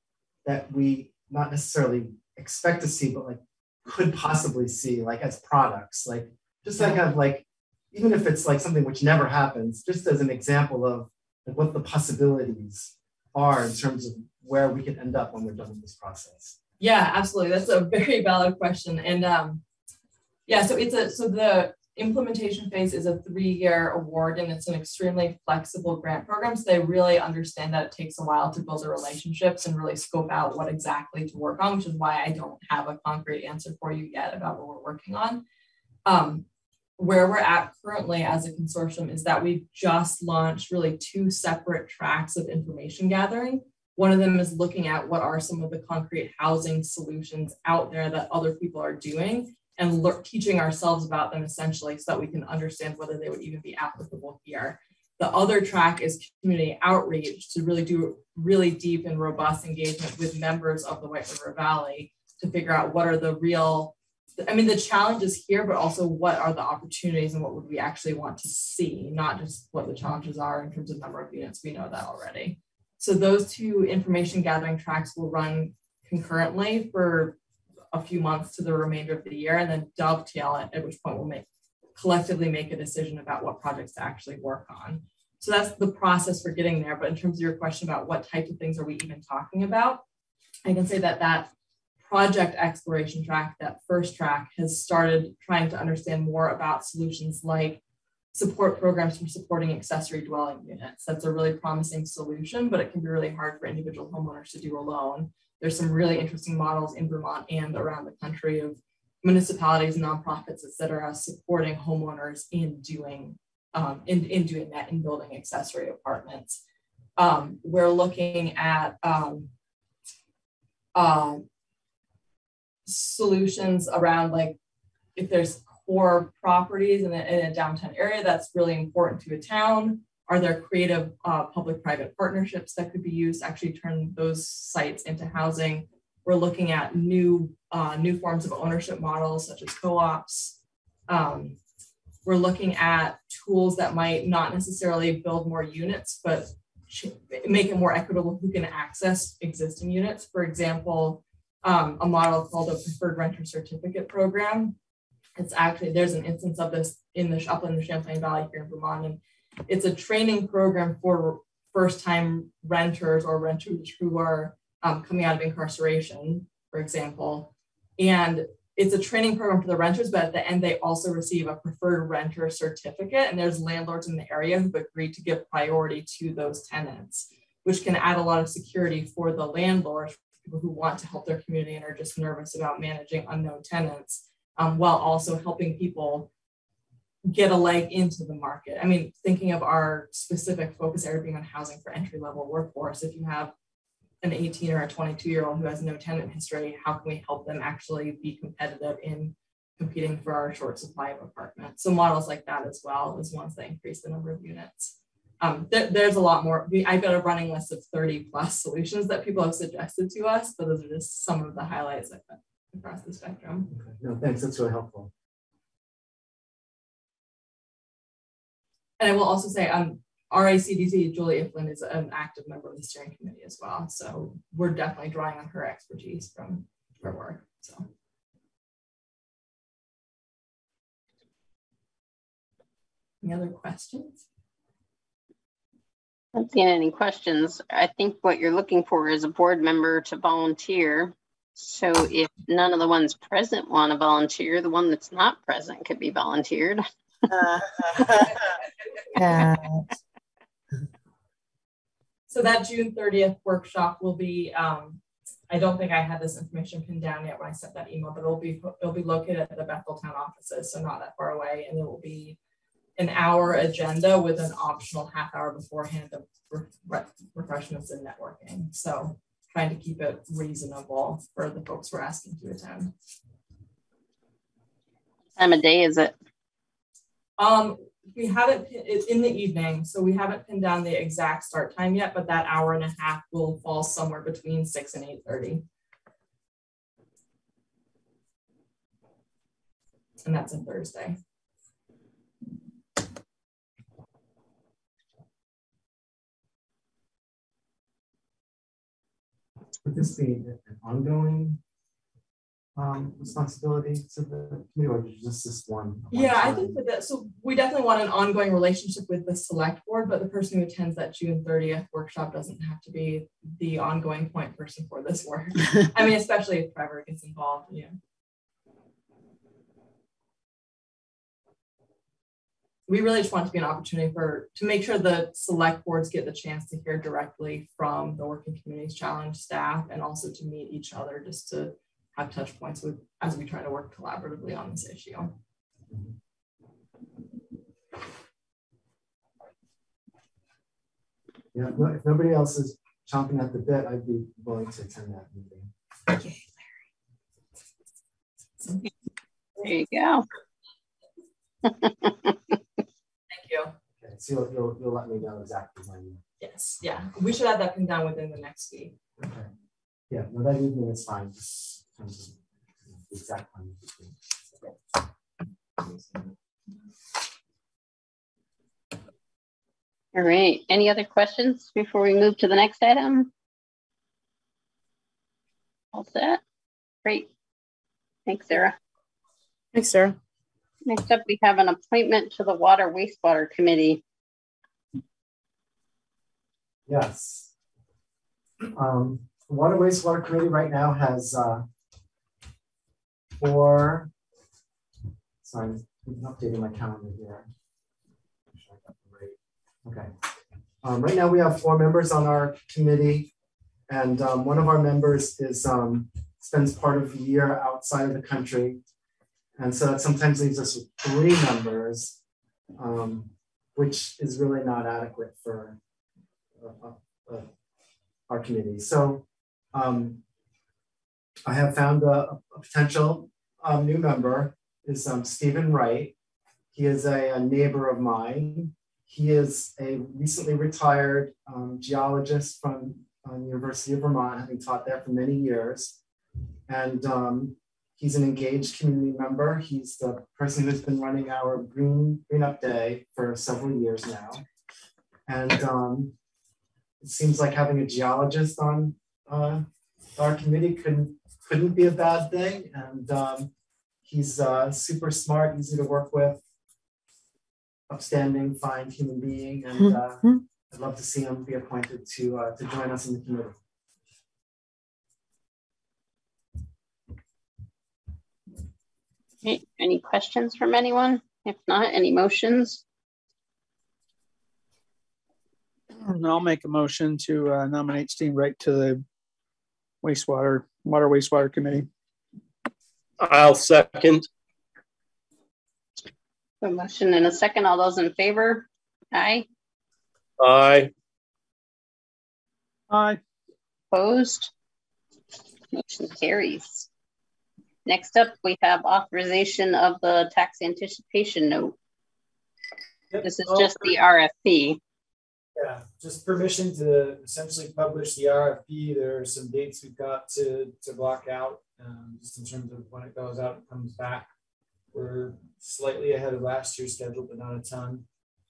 that we not necessarily expect to see, but like could possibly see like as products, like just like of like, even if it's like something which never happens, just as an example of like what the possibilities are in terms of where we can end up when we're done with this process. Yeah, absolutely. That's a very valid question. And um, yeah, so it's a so the implementation phase is a three-year award and it's an extremely flexible grant program. So they really understand that it takes a while to build the relationships and really scope out what exactly to work on, which is why I don't have a concrete answer for you yet about what we're working on. Um, where we're at currently as a consortium is that we've just launched really two separate tracks of information gathering. One of them is looking at what are some of the concrete housing solutions out there that other people are doing and teaching ourselves about them essentially so that we can understand whether they would even be applicable here. The other track is community outreach to really do really deep and robust engagement with members of the White River Valley to figure out what are the real I mean, the challenges here, but also what are the opportunities and what would we actually want to see, not just what the challenges are in terms of number of units. We know that already. So those two information gathering tracks will run concurrently for a few months to the remainder of the year and then dovetail at which point we'll make collectively make a decision about what projects to actually work on. So that's the process for getting there. But in terms of your question about what types of things are we even talking about, I can say that that project exploration track, that first track, has started trying to understand more about solutions like support programs for supporting accessory dwelling units. That's a really promising solution, but it can be really hard for individual homeowners to do alone. There's some really interesting models in Vermont and around the country of municipalities, nonprofits, et cetera, supporting homeowners in doing um, in, in doing that in building accessory apartments. Um, we're looking at um, uh, solutions around like if there's core properties in a, in a, downtown area that's really important to a town. Are there creative uh, public-private partnerships that could be used to actually turn those sites into housing? We're looking at new uh, new forms of ownership models such as co-ops. Um, we're looking at tools that might not necessarily build more units, but make it more equitable who can access existing units. For example, um, a model called a preferred renter certificate program. It's actually, there's an instance of this in the up in the Champlain Valley here in Vermont. And it's a training program for first time renters or renters who are um, coming out of incarceration, for example. And it's a training program for the renters, but at the end, they also receive a preferred renter certificate. And there's landlords in the area who've agreed to give priority to those tenants, which can add a lot of security for the landlords people who want to help their community and are just nervous about managing unknown tenants, um, while also helping people get a leg into the market. I mean, thinking of our specific focus area being on housing for entry level workforce, if you have an 18 or a 22 year old who has no tenant history, how can we help them actually be competitive in competing for our short supply of apartments. So models like that as well as ones that increase the number of units. Um, there, there's a lot more. We, I've got a running list of 30 plus solutions that people have suggested to us, but those are just some of the highlights across the spectrum. Okay. No, thanks. That's really helpful. And I will also say, um, RACDC, Julie Iffland is an active member of the steering committee as well. So we're definitely drawing on her expertise from her work. So. Any other questions? I don't see any questions. I think what you're looking for is a board member to volunteer. So if none of the ones present want to volunteer, the one that's not present could be volunteered. (laughs) (laughs) so that June 30th workshop will be, um, I don't think I had this information pinned down yet when I sent that email, but it'll be it'll be located at the Bethel town offices, so not that far away, and it will be an hour agenda with an optional half hour beforehand of re refreshments and networking. So trying to keep it reasonable for the folks we're asking to attend. Time of day is it? Um, we haven't, it's in the evening, so we haven't pinned down the exact start time yet, but that hour and a half will fall somewhere between 6 and 8.30. And that's a Thursday. Would this be an ongoing um, responsibility to the committee, or just this one? Yeah, I think that, that so we definitely want an ongoing relationship with the select board, but the person who attends that June 30th workshop doesn't have to be the ongoing point person for this work. (laughs) I mean, especially if Trevor gets involved, yeah. We really just want to be an opportunity for to make sure the select boards get the chance to hear directly from the working communities challenge staff and also to meet each other just to have touch points with as we try to work collaboratively on this issue. Yeah, if nobody else is chomping at the bit, I'd be willing to attend that meeting. Okay, Larry. There you go. (laughs) Thank you. Okay, so you'll, you'll, you'll let me know exactly when. Yes, yeah. We should have that pinned down within the next week. Okay. Yeah, no, that evening is fine. Just the exact time. All right. Any other questions before we move to the next item? All set. Great. Thanks, Sarah. Thanks, Sarah. Next up, we have an appointment to the Water Wastewater Committee. Yes. Um, the Water Wastewater Committee right now has uh, four, sorry, I'm updating my calendar here. Okay. Um, right now we have four members on our committee and um, one of our members is um, spends part of the year outside of the country. And so that sometimes leaves us with three members, um, which is really not adequate for uh, uh, uh our community. So um, I have found a, a potential um, new member is um, Stephen Wright. He is a, a, neighbor of mine. He is a recently retired um, geologist from um, University of Vermont, having taught there for many years. And he's an engaged community member. He's the person who's been running our Green, Green Up Day for several years now. And um, it seems like having a geologist on uh, our committee couldn't couldn't be a bad thing. And um, he's uh, super smart, easy to work with, upstanding, fine human being, and uh, mm-hmm. I'd love to see him be appointed to uh, to join us in the committee. Okay. Any questions from anyone? If not, any motions? I'll make a motion to uh, nominate Steve Wright to the wastewater, water wastewater committee. I'll second. A motion and a second. All those in favor? Aye. Aye. Aye. Opposed? Motion carries. Next up, we have authorization of the tax anticipation note. Yep. This is Oh, just the RFP. Yeah, just permission to essentially publish the RFP. There are some dates we've got to, to block out, um, just in terms of when it goes out and comes back. We're slightly ahead of last year's schedule, but not a ton.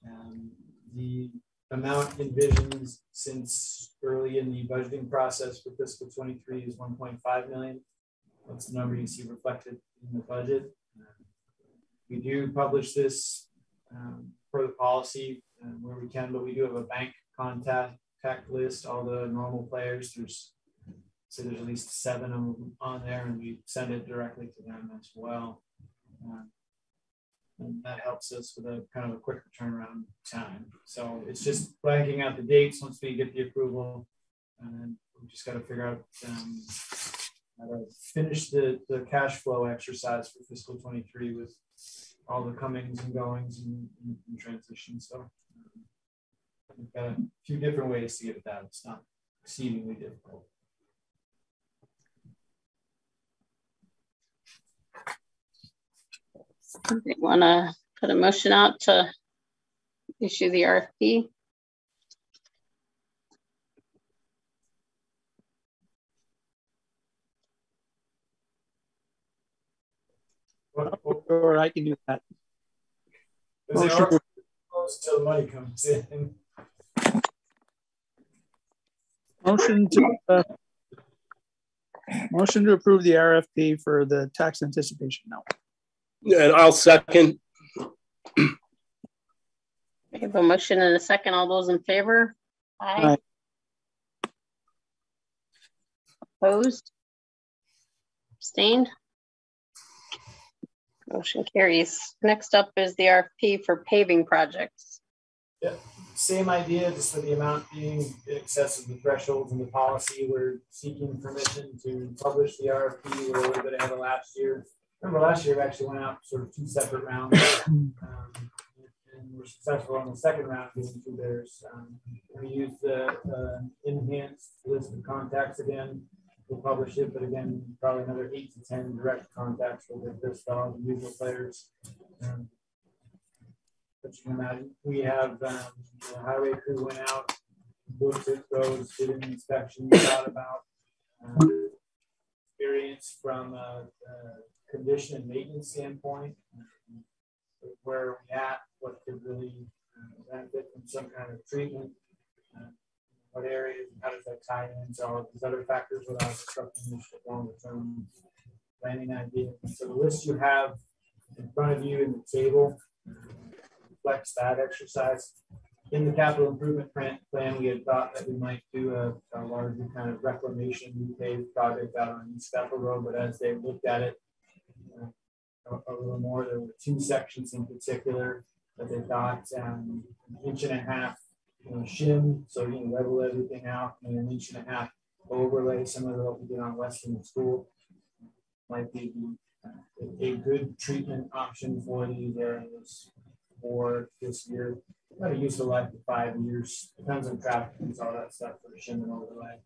Um, the amount envisioned since early in the budgeting process for fiscal twenty-three is one point five million. That's the number you see reflected in the budget. We do publish this um, the policy um, where we can, but we do have a bank contact contact list, all the normal players. There's so there's at least seven of them on there, and we send it directly to them as well. Um, and that helps us with a kind of a quicker turnaround time. So it's just blanking out the dates once we get the approval, and then we just got to figure out um, finish the the cash flow exercise for fiscal 23 with all the comings and goings and, and, and transitions. So we've got a few different ways to get done. It's not exceedingly difficult. Want to put a motion out to issue the RFP. What, what, Or I can do that. Because they Motion are closed the money comes in. Motion to, uh, motion to approve the RFP for the tax anticipation note. And I'll second. We have a motion and a second. All those in favor? Aye. Opposed? Abstained? Motion carries. Next up is the RFP for paving projects. Same idea, just for the amount being in excess of the thresholds in the policy. We're seeking permission to publish the RFP. We're a little bit ahead of last year. Remember last year, we actually went out sort of two separate rounds. um, And we're successful on the second round, getting two bidders. Um, We used the uh, enhanced list of contacts again. We'll publish it, but again, probably another eight to 10 direct contacts will get this, all the usual players. Um, but you can imagine, we have, um, the highway crew went out, looked at roads, did an inspection, thought about, um, experience from a, a condition and maintenance standpoint. Where are we at, what could really uh, benefit from some kind of treatment? uh, What areas, how does that tie into all these other factors without disrupting the longer term planning idea? So the list you have in front of you in the table reflects that exercise. In the capital improvement plan, we had thought that we might do a, a larger kind of reclamation repave project out on East Bethel Road, but as they looked at it uh, a, a little more, there were two sections in particular that they thought um, an inch and a half you know, shim, so you can level everything out, and an inch and a half overlay, similar to what we did on Western School, might be a, good treatment option for these areas for this year. Got a useful life of five years, depends on traffic and all that stuff for the shim and overlay.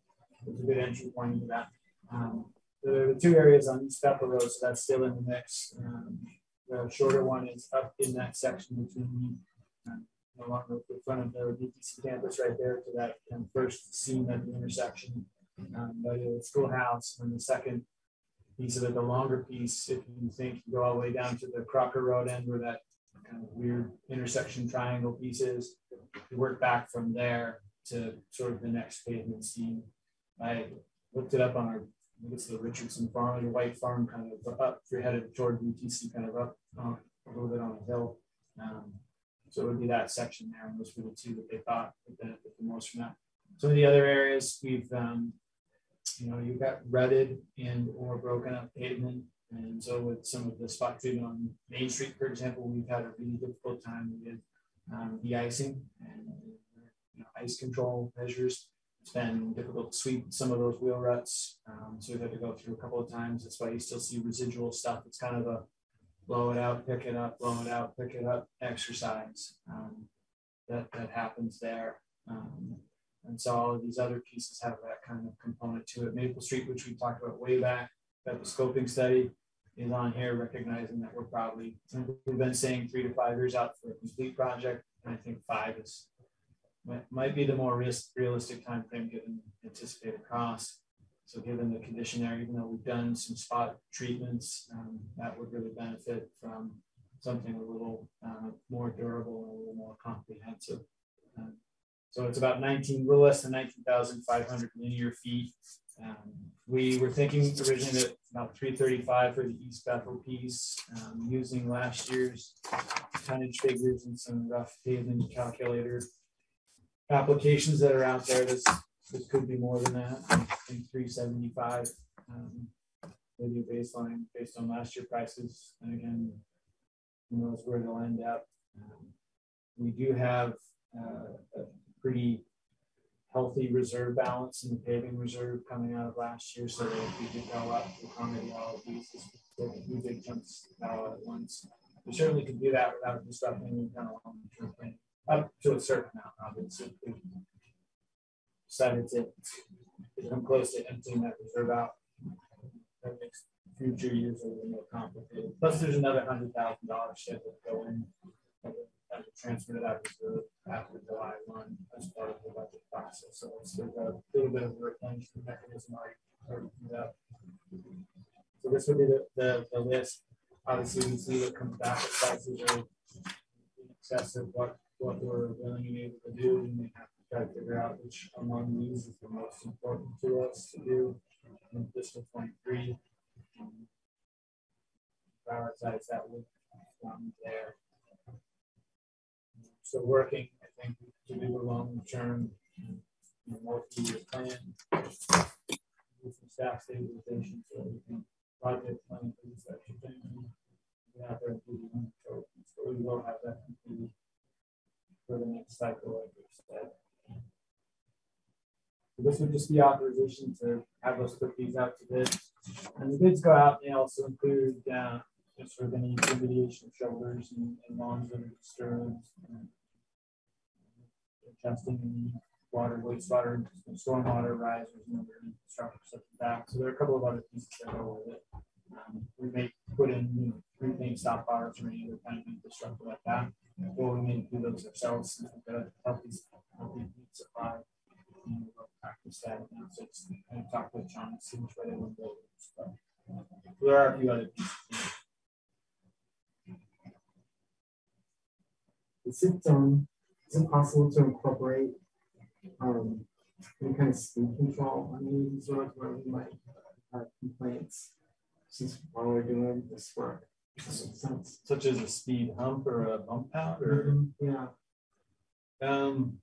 It's a good entry point into that. Um, there are two areas on East Bethel Road, so that's still in the mix. Um, the shorter one is up in that section between um, along the, the front of the VTC campus right there to that um, first scene at the intersection um, by the schoolhouse. And then the second piece of it, the longer piece, if you think you go all the way down to the Crocker Road end where that kind of weird intersection triangle piece is, you work back from there to sort of the next pavement scene. I looked it up on our, I it's the Richardson Farm, the White Farm, kind of up, if you're headed toward VTC, kind of up uh, a little bit on a hill. Um, so it would be that section there, and those were the two that they thought would benefit the most from that. Some of the other areas we've, um, you know, you've got rutted and or broken up pavement. And so with some of the spot treatment on Main Street, for example, we've had a really difficult time with um, de-icing and you know, ice control measures. It's been difficult to sweep some of those wheel ruts. Um, so we've had to go through a couple of times. That's why you still see residual stuff. It's kind of a blow it out, pick it up, blow it out, pick it up exercise um, that, that happens there. Um, and so all of these other pieces have that kind of component to it. Maple Street, which we talked about way back, that the scoping study. is on here, recognizing that we're probably, we've been saying three to five years out for a complete project. And I think five is, might, might be the more risk, realistic time frame given anticipated cost. So given the condition there, even though we've done some spot treatments, um, that would really benefit from something a little uh, more durable and a little more comprehensive. Um, so it's about 19, a little less than 19,500 linear feet. Um, we were thinking originally that about 335 for the East Bethel piece, um, using last year's tonnage figures and some rough pavement calculator applications that are out there. This, this could be more than that. I think 375, um, maybe a baseline based on last year prices. And again, who knows where they'll end up. Um, we do have uh, a pretty healthy reserve balance in the paving reserve coming out of last year, so if we could go up to accommodate all of these, two big chunks all at once. We certainly could do that without disrupting any kind of long-term plan, up to a certain amount, obviously. Decided to come close to emptying that reserve out. That makes future years a little more complicated. Plus, there's another hundred thousand dollars scheduled to go in and transfer that reserve after July one as part of the budget process. So it's a little bit of a replenishment mechanism already up. So this would be the, the, the list. Obviously, we see what comes back at prices are in excess of what, what we're willing and able to do. And we have to try to figure out which among these is the most important to us to do in fiscal 23. Um, prioritize that with um, there. So working, I think, to do a long-term, multi-year plan, do some staff stabilization, so we can project plan for this thing. We have to include one, so so we will have that completed for the next cycle, like we said. This would just be authorization to have us put these out to bid. And the bids go out, they also include, uh, just of any remediation of shoulders and, and lawns that are disturbed. and Adjusting water, wastewater, stormwater risers and other infrastructure such as that. So there are a couple of other pieces that go with it. Um, we may put in you know, three stop bars or any other kind of infrastructure like that. Or we may do those ourselves and have a healthy, healthy supply. And we'll practice that. And so it's kind of talk with John and see which way they want to go. But, uh, there are a few other pieces. Is it um is it possible to incorporate um any kind of speed control on any of roads where we might have complaints since while we're doing this work? Does that make sense? Such as a speed hump or a bump out or Mhm, Yeah. Um,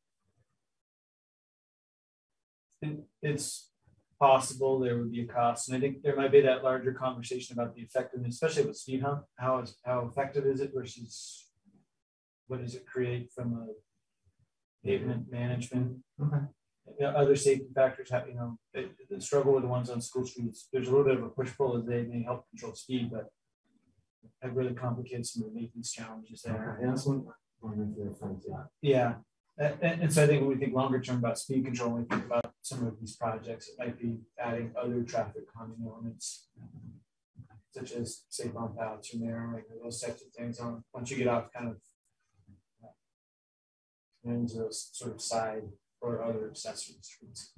it, it's possible there would be a cost, and I think there might be that larger conversation about the effectiveness, especially with speed hump. How is how effective is it versus what does it create from a pavement management? Okay. Yeah, other safety factors have, you know, the, the struggle with the ones on school streets. There's a little bit of a push pull as they may help control speed, but it really complicates some of the maintenance challenges there. Okay, that's one. one of your friends, yeah. Yeah, and, and, so I think when we think longer term about speed control, when we think about some of these projects, it might be adding other traffic calming elements, such as say bump outs or narrowing or those types of things. On once you get off kind of into those sort of side or other accessory streets.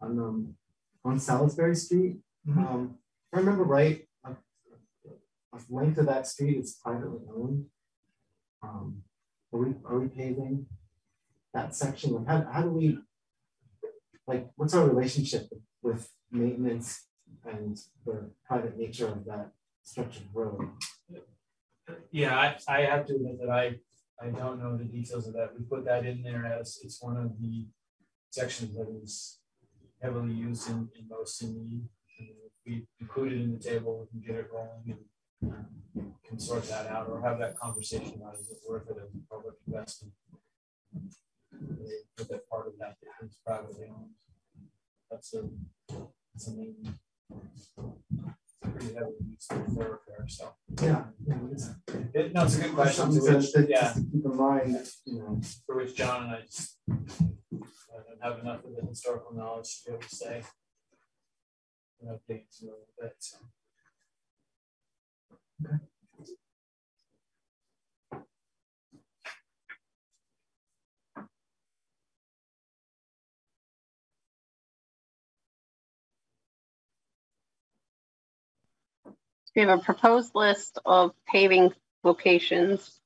On um on Salisbury Street, Mhm. um, if I remember right, a, a length of that street is privately owned. Um, are we are we paving that section? Like how how do we like what's our relationship with maintenance and the private nature of that stretch of road? Yeah, I, I have to admit that I, I don't know the details of that. We put that in there as it's one of the sections that is heavily used in, in most in the, we include it in the table, we can get it rolling and can sort that out or have that conversation about is it worth it as a public investment? Put that part of that that is privately owned. That's a, that's a main, pretty heavily used thoroughfare, so. Yeah, yeah, it's- It, no, it's a good question. To which- to- Yeah, to keep in mind, you know. for which John and I just I don't have enough of the historical knowledge to be able to say. Dig into a little bit. So. We have a proposed list of paving locations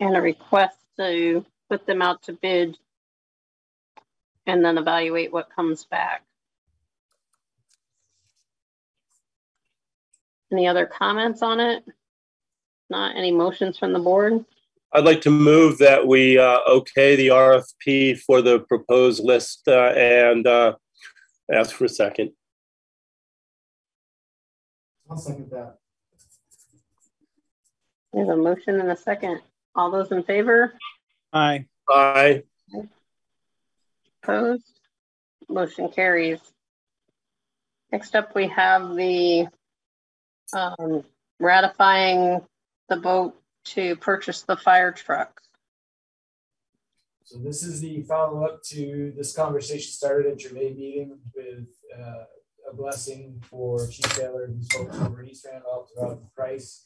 and a request to put them out to bid and then evaluate what comes back. Any other comments on it? Not any motions from the board? I'd like to move that we uh, okay the RFP for the proposed list uh, and uh, ask for a second. I'll second that. We have a motion and a second. All those in favor? Aye. Aye. Opposed? Motion carries. Next up, we have the um, ratifying the vote to purchase the fire truck. So this is the follow-up to this conversation started at your May meeting with uh, a blessing for Chief Taylor and folks over East Randolph about the price,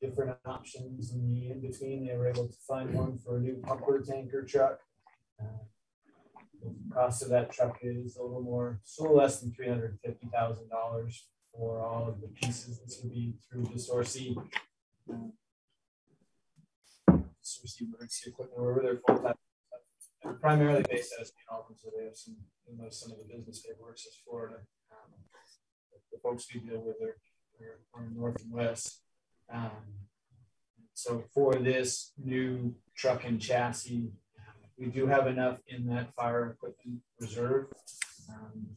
different options, and the in-between they were able to find one for a new pumper tanker truck. Uh, the cost of that truck is a little more, a little less than $350,000 for all of the pieces. This would be through the Sourcey. Sourcey emergency equipment, wherever they're full time. They're primarily based out of St. Albans, so they have some, you know, some of the business paperwork says Florida. Um, The folks we deal with are, are, are north and west. Um, so for this new truck and chassis, we do have enough in that fire equipment reserve. Um,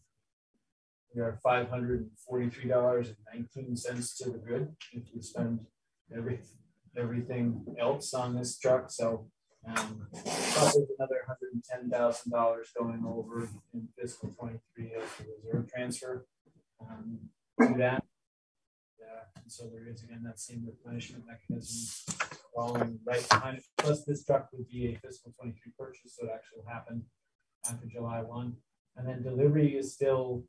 we are five hundred and forty-three dollars and nineteen cents to the good if we spend every, everything else on this truck, so. Um, probably another hundred and ten thousand dollars going over in fiscal twenty-three as the reserve transfer. Um, to that. Yeah, and so there is again that same replenishment mechanism following right behind it. Plus, this truck would be a fiscal twenty-three purchase, so it actually will happen after July one. And then delivery is still,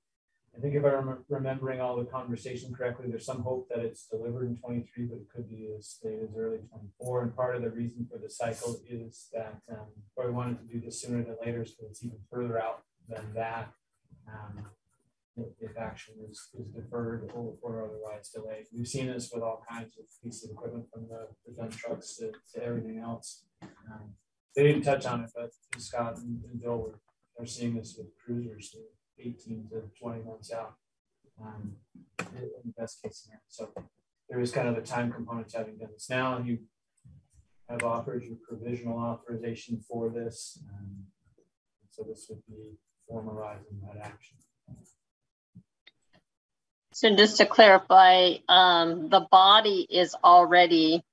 I think if I'm remembering all the conversation correctly, there's some hope that it's delivered in twenty-three, but it could be as late as early twenty-four. And part of the reason for the cycle is that, um, we wanted to do this sooner than later, so it's even further out than that. Um, if, action is, is deferred or, otherwise delayed. We've seen this with all kinds of pieces of equipment from the, the dump trucks to, to everything else. Um, they didn't touch on it, but Scott and, and Bill were, are seeing this with cruisers, so 18 to 20 months out um, in the best case scenario. So there is kind of a time component to having done this now, you have offered your provisional authorization for this. Um, so this would be formalizing that action. So just to clarify, um, the body is already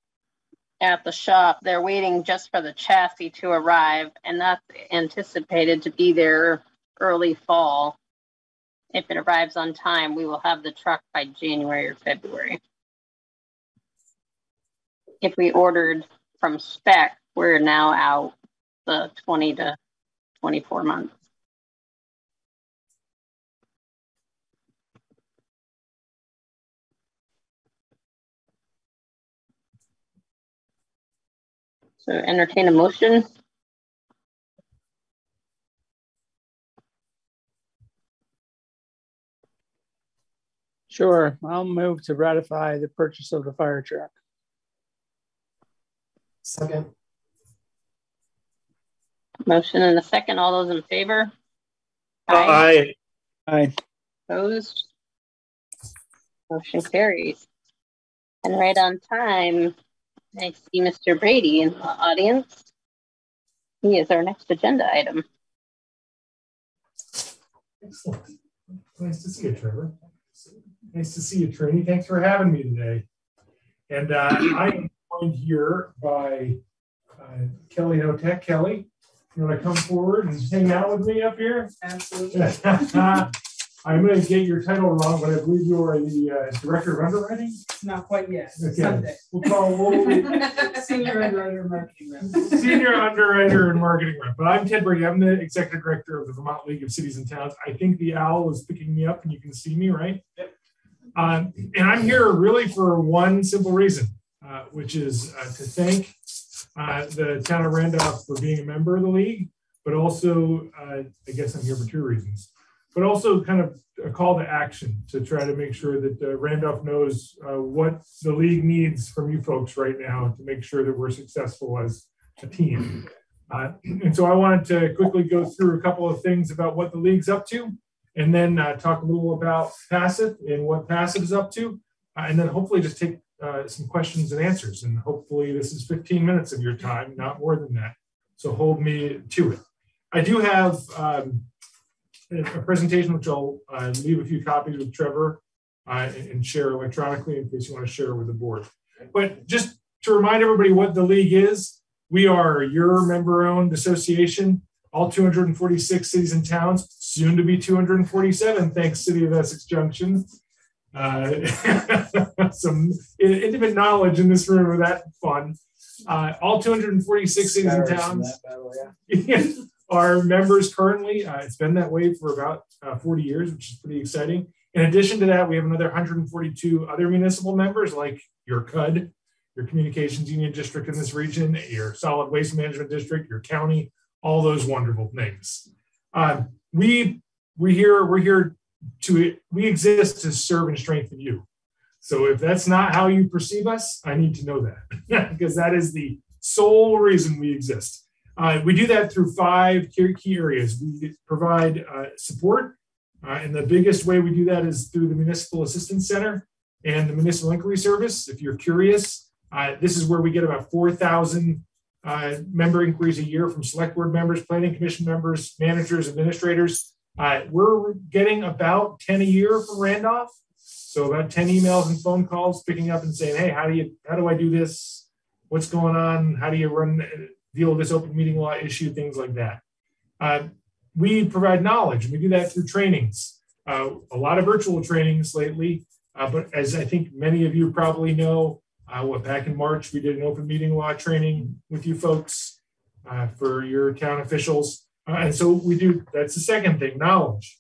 at the shop. They're waiting just for the chassis to arrive, and that's anticipated to be there early fall. If it arrives on time, we will have the truck by January or February. If we ordered from spec, we're now out the 20 to 24 months. So entertain a motion. Sure. I'll move to ratify the purchase of the fire truck. Second. Motion and a second. All those in favor? Aye. Aye. Opposed? Motion carries. And right on time, I see Mr. Brady in the audience. He is our next agenda item. Excellent. Nice to see you, Trevor. Nice to see you, Trini. Thanks for having me today. And uh, I am joined here by uh, Kelly Notek. Kelly, you want to come forward and hang out with me up here? Absolutely. (laughs) I'm going to get your title wrong, but I believe you are the uh, director of underwriting. Not quite yet. Okay. Someday. We'll call we'll, (laughs) Senior underwriter and marketing rep. senior underwriter and marketing rep. But I'm Ted Brady. I'm the executive director of the Vermont League of Cities and Towns. I think the owl is picking me up, and you can see me, right? Yep. Um, and I'm here really for one simple reason, uh, which is uh, to thank uh, the town of Randolph for being a member of the league, but also, uh, I guess I'm here for two reasons, but also kind of a call to action to try to make sure that uh, Randolph knows uh, what the league needs from you folks right now to make sure that we're successful as a team. Uh, and so I wanted to quickly go through a couple of things about what the league's up to, and then uh, talk a little about PACIF and what PACIF is up to, uh, and then hopefully just take uh, some questions and answers. And hopefully this is 15 minutes of your time, not more than that. So hold me to it. I do have um, a presentation which I'll uh, leave a few copies with Trevor uh, and, share electronically in case you want to share with the board. But just to remind everybody what the league is, we are your member-owned association, all 246 cities and towns, soon to be 247, thanks City of Essex Junction. Uh, (laughs) some intimate knowledge in this room of that fun. Uh, all 246 cities and towns (laughs) are members currently. Uh, it's been that way for about uh, 40 years, which is pretty exciting. In addition to that, we have another 142 other municipal members like your CUD, your communications union district in this region, your solid waste management district, your county, all those wonderful things. Um, we we here we're here to we exist to serve and strengthen you. So if that's not how you perceive us, I need to know that (laughs) because that is the sole reason we exist. Uh, we do that through five key areas. We provide uh, support, uh, and the biggest way we do that is through the Municipal Assistance Center and the Municipal Inquiry Service. If you're curious, uh, this is where we get about 4,000 uh, member inquiries a year from select board members, planning commission members, managers, administrators. Uh, we're getting about 10 a year from Randolph. So about 10 emails and phone calls picking up and saying, hey, how do you how do I do this? What's going on? How do you run deal with this open meeting law issue, things like that. Uh, we provide knowledge. and We do that through trainings, uh, a lot of virtual trainings lately. Uh, but as I think many of you probably know, uh, back in March we did an open meeting law training with you folks uh, for your town officials, uh, and so we do. That's the second thing, knowledge.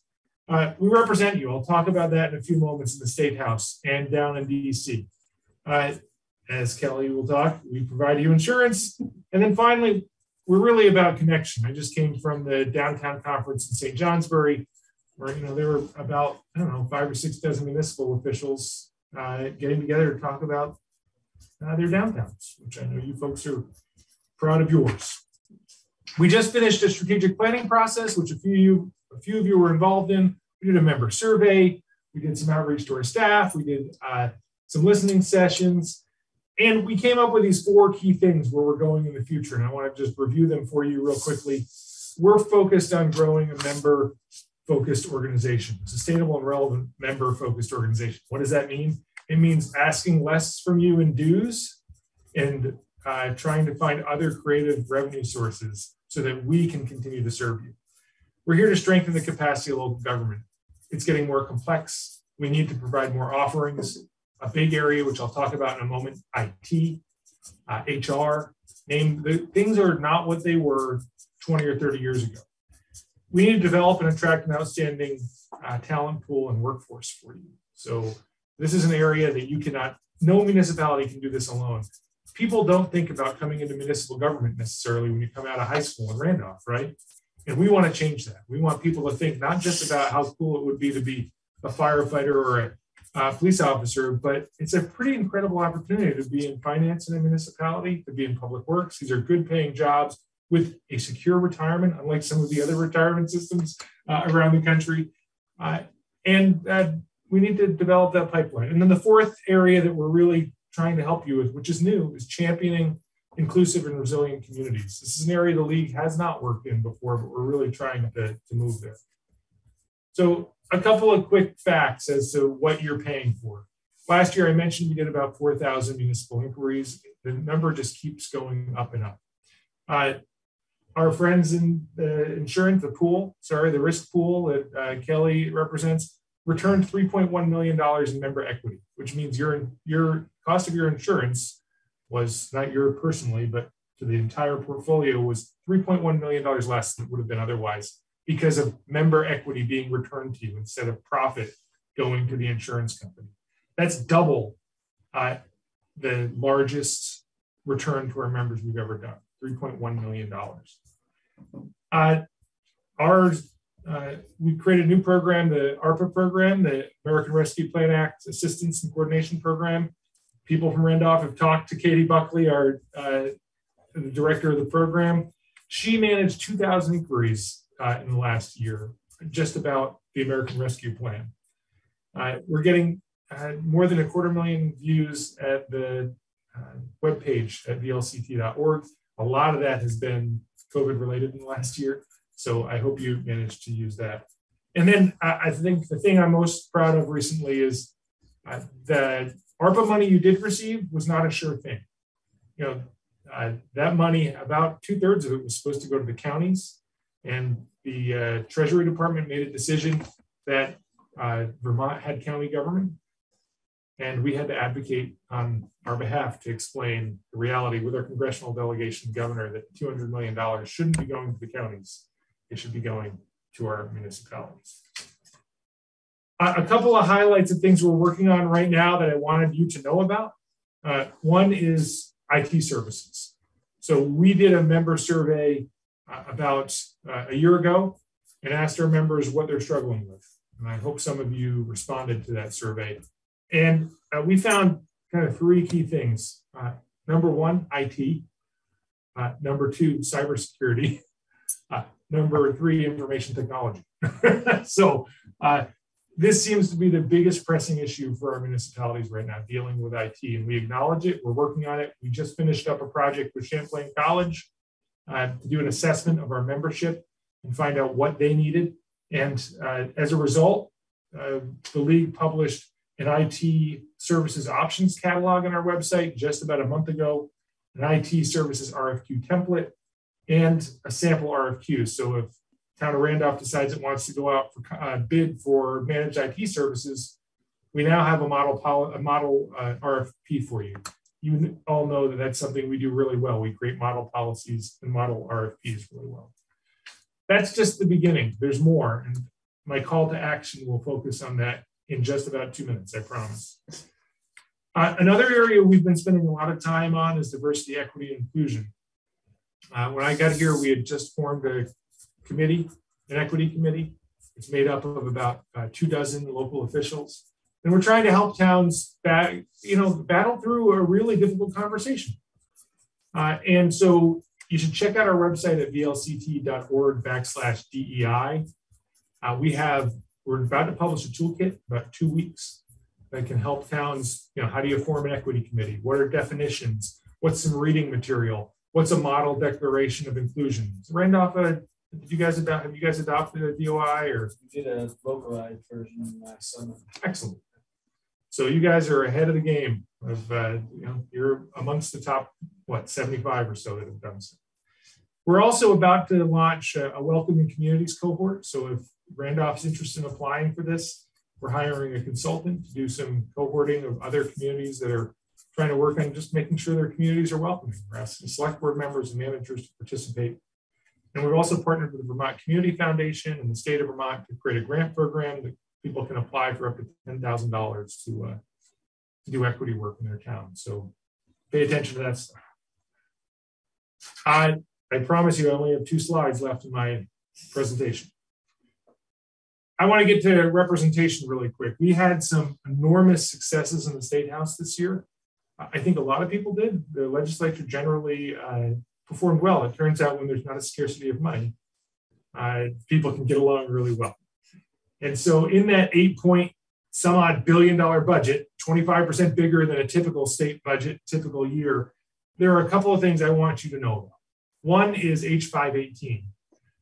we represent you. I'll talk about that in a few moments in the State House and down in DC as Kelly will talk, we provide you insurance. And then finally, we're really about connection. I just came from the downtown conference in St. Johnsbury, where you know there were about I don't know five or six dozen municipal officials uh, getting together to talk about uh, their downtowns, which I know you folks are proud of yours. We just finished a strategic planning process, which a few of you, a few of you were involved in. We did a member survey. We did some outreach to our staff. We did uh, some listening sessions. And we came up with these four key things where we're going in the future. And I want to just review them for you real quickly. We're focused on growing a member focused organization, sustainable and relevant member focused organization. What does that mean? It means asking less from you in dues and uh, trying to find other creative revenue sources so that we can continue to serve you. We're here to strengthen the capacity of local government. It's getting more complex. We need to provide more offerings a big area, which I'll talk about in a moment, IT, uh, HR, name the things are not what they were 20 or 30 years ago. We need to develop and attract an outstanding uh, talent pool and workforce for you. So this is an area that you cannot, no municipality can do this alone. People don't think about coming into municipal government necessarily when you come out of high school in Randolph, right? And we want to change that. We want people to think not just about how cool it would be to be a firefighter or a uh, police officer, but it's a pretty incredible opportunity to be in finance in a municipality, to be in public works. These are good paying jobs with a secure retirement, unlike some of the other retirement systems uh, around the country. Uh, and uh, we need to develop that pipeline. And then the fourth area that we're really trying to help you with, which is new, is championing inclusive and resilient communities. This is an area the league has not worked in before, but we're really trying to, to move there. So a couple of quick facts as to what you're paying for. Last year, I mentioned we did about 4,000 municipal inquiries. The number just keeps going up and up. Uh, our friends in the insurance, the pool, sorry, the risk pool that uh, Kelly represents, returned $3.1 million in member equity, which means your, your cost of your insurance was not your personally, but to the entire portfolio was $3.1 million less than it would have been otherwise because of member equity being returned to you instead of profit going to the insurance company. that's double uh, the largest return to our members we've ever done, $3.1 million. Uh, ours, uh, we created a new program, the ARPA program, the American Rescue Plan Act Assistance and Coordination Program. People from Randolph have talked to Katie Buckley, our uh, the director of the program. She managed 2,000 inquiries uh, in the last year, just about the American Rescue Plan. Uh, we're getting uh, more than a quarter million views at the uh, webpage at vlct.org. A lot of that has been COVID related in the last year. So I hope you managed to use that. And then I, I think the thing I'm most proud of recently is uh, the ARPA money you did receive was not a sure thing. You know, uh, that money, about two thirds of it was supposed to go to the counties. And the uh, Treasury Department made a decision that uh, Vermont had county government. And we had to advocate on our behalf to explain the reality with our congressional delegation governor that $200 million shouldn't be going to the counties. It should be going to our municipalities. a couple of highlights of things we're working on right now that I wanted you to know about. Uh, one is IT services. So we did a member survey uh, about uh, a year ago and asked our members what they're struggling with. And I hope some of you responded to that survey. And uh, we found kind of three key things. Uh, number one, IT. Number two, cybersecurity. (laughs) Uh, number three, information technology. (laughs) so this seems to be the biggest pressing issue for our municipalities right now, dealing with IT. And we acknowledge it. We're working on it. We just finished up a project with Champlain College uh, to do an assessment of our membership and find out what they needed. And uh, as a result, uh, the league published an IT services options catalog on our website just about a month ago, an IT services RFQ template, and a sample RFQ. So if town of Randolph decides it wants to go out for uh, bid for managed IT services, we now have a model a model uh, RFP for you. You all know that that's something we do really well. We create model policies and model RFPs really well. That's just the beginning. There's more, and my call to action will focus on that in just about two minutes. I promise. Uh, another area we've been spending a lot of time on is diversity, equity, and inclusion. Uh, when I got here, we had just formed a committee, an equity committee. It's made up of about uh, two dozen local officials. And we're trying to help towns bat, you know, battle through a really difficult conversation. Uh, and so you should check out our website at vlct.org backslash DEI. Uh, we have, we're about to publish a toolkit about two weeks that can help towns, you know, how do you form an equity committee? What are definitions? What's some reading material? What's a model declaration of inclusion? So Randolph, uh, did you guys adopt? Have you guys adopted a DOI or? We did a localized version last summer. Excellent. So you guys are ahead of the game. Of uh, you know, you're amongst the top what 75 or so that have done so. We're also about to launch a, a welcoming communities cohort. So if Randolph's interested in applying for this, we're hiring a consultant to do some cohorting of other communities that are trying to work on just making sure their communities are welcoming. We're asking select board members and managers to participate and we've also partnered with the Vermont Community Foundation and the state of Vermont to create a grant program that people can apply for up to $10,000 to, uh, to do equity work in their town. So pay attention to that stuff. I, I promise you I only have two slides left in my presentation. I want to get to representation really quick. We had some enormous successes in the State House this year. I think a lot of people did. The legislature generally uh, performed well. It turns out when there's not a scarcity of money, uh, people can get along really well. And so, in that eight point some odd billion dollar budget, 25% bigger than a typical state budget, typical year, there are a couple of things I want you to know about. One is H518,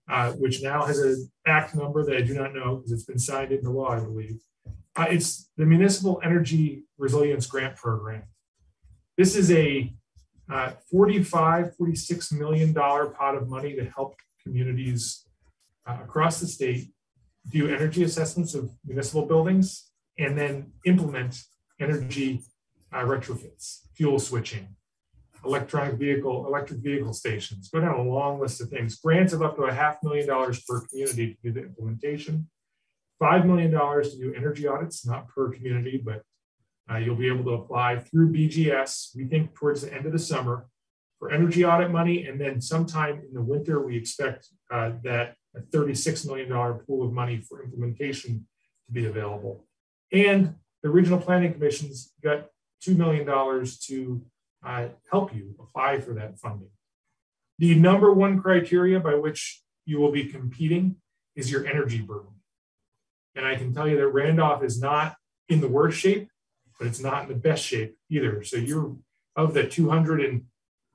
uh, which now has an act number that I do not know because it's been signed into law, I believe. Uh, it's the Municipal Energy Resilience Grant Program. This is a uh, 45, 46 million dollar pot of money to help communities uh, across the state do energy assessments of municipal buildings and then implement energy uh, retrofits, fuel switching, electronic vehicle, electric vehicle stations. Go down a long list of things. Grants of up to a half million dollars per community to do the implementation. $5 million to do energy audits, not per community, but Uh, you'll be able to apply through BGS, we think towards the end of the summer for energy audit money. And then sometime in the winter, we expect uh, that a $36 million pool of money for implementation to be available. And the regional planning Commission's got $2 million to uh, help you apply for that funding. The number one criteria by which you will be competing is your energy burden. And I can tell you that Randolph is not in the worst shape, but it's not in the best shape either. So you're of the 270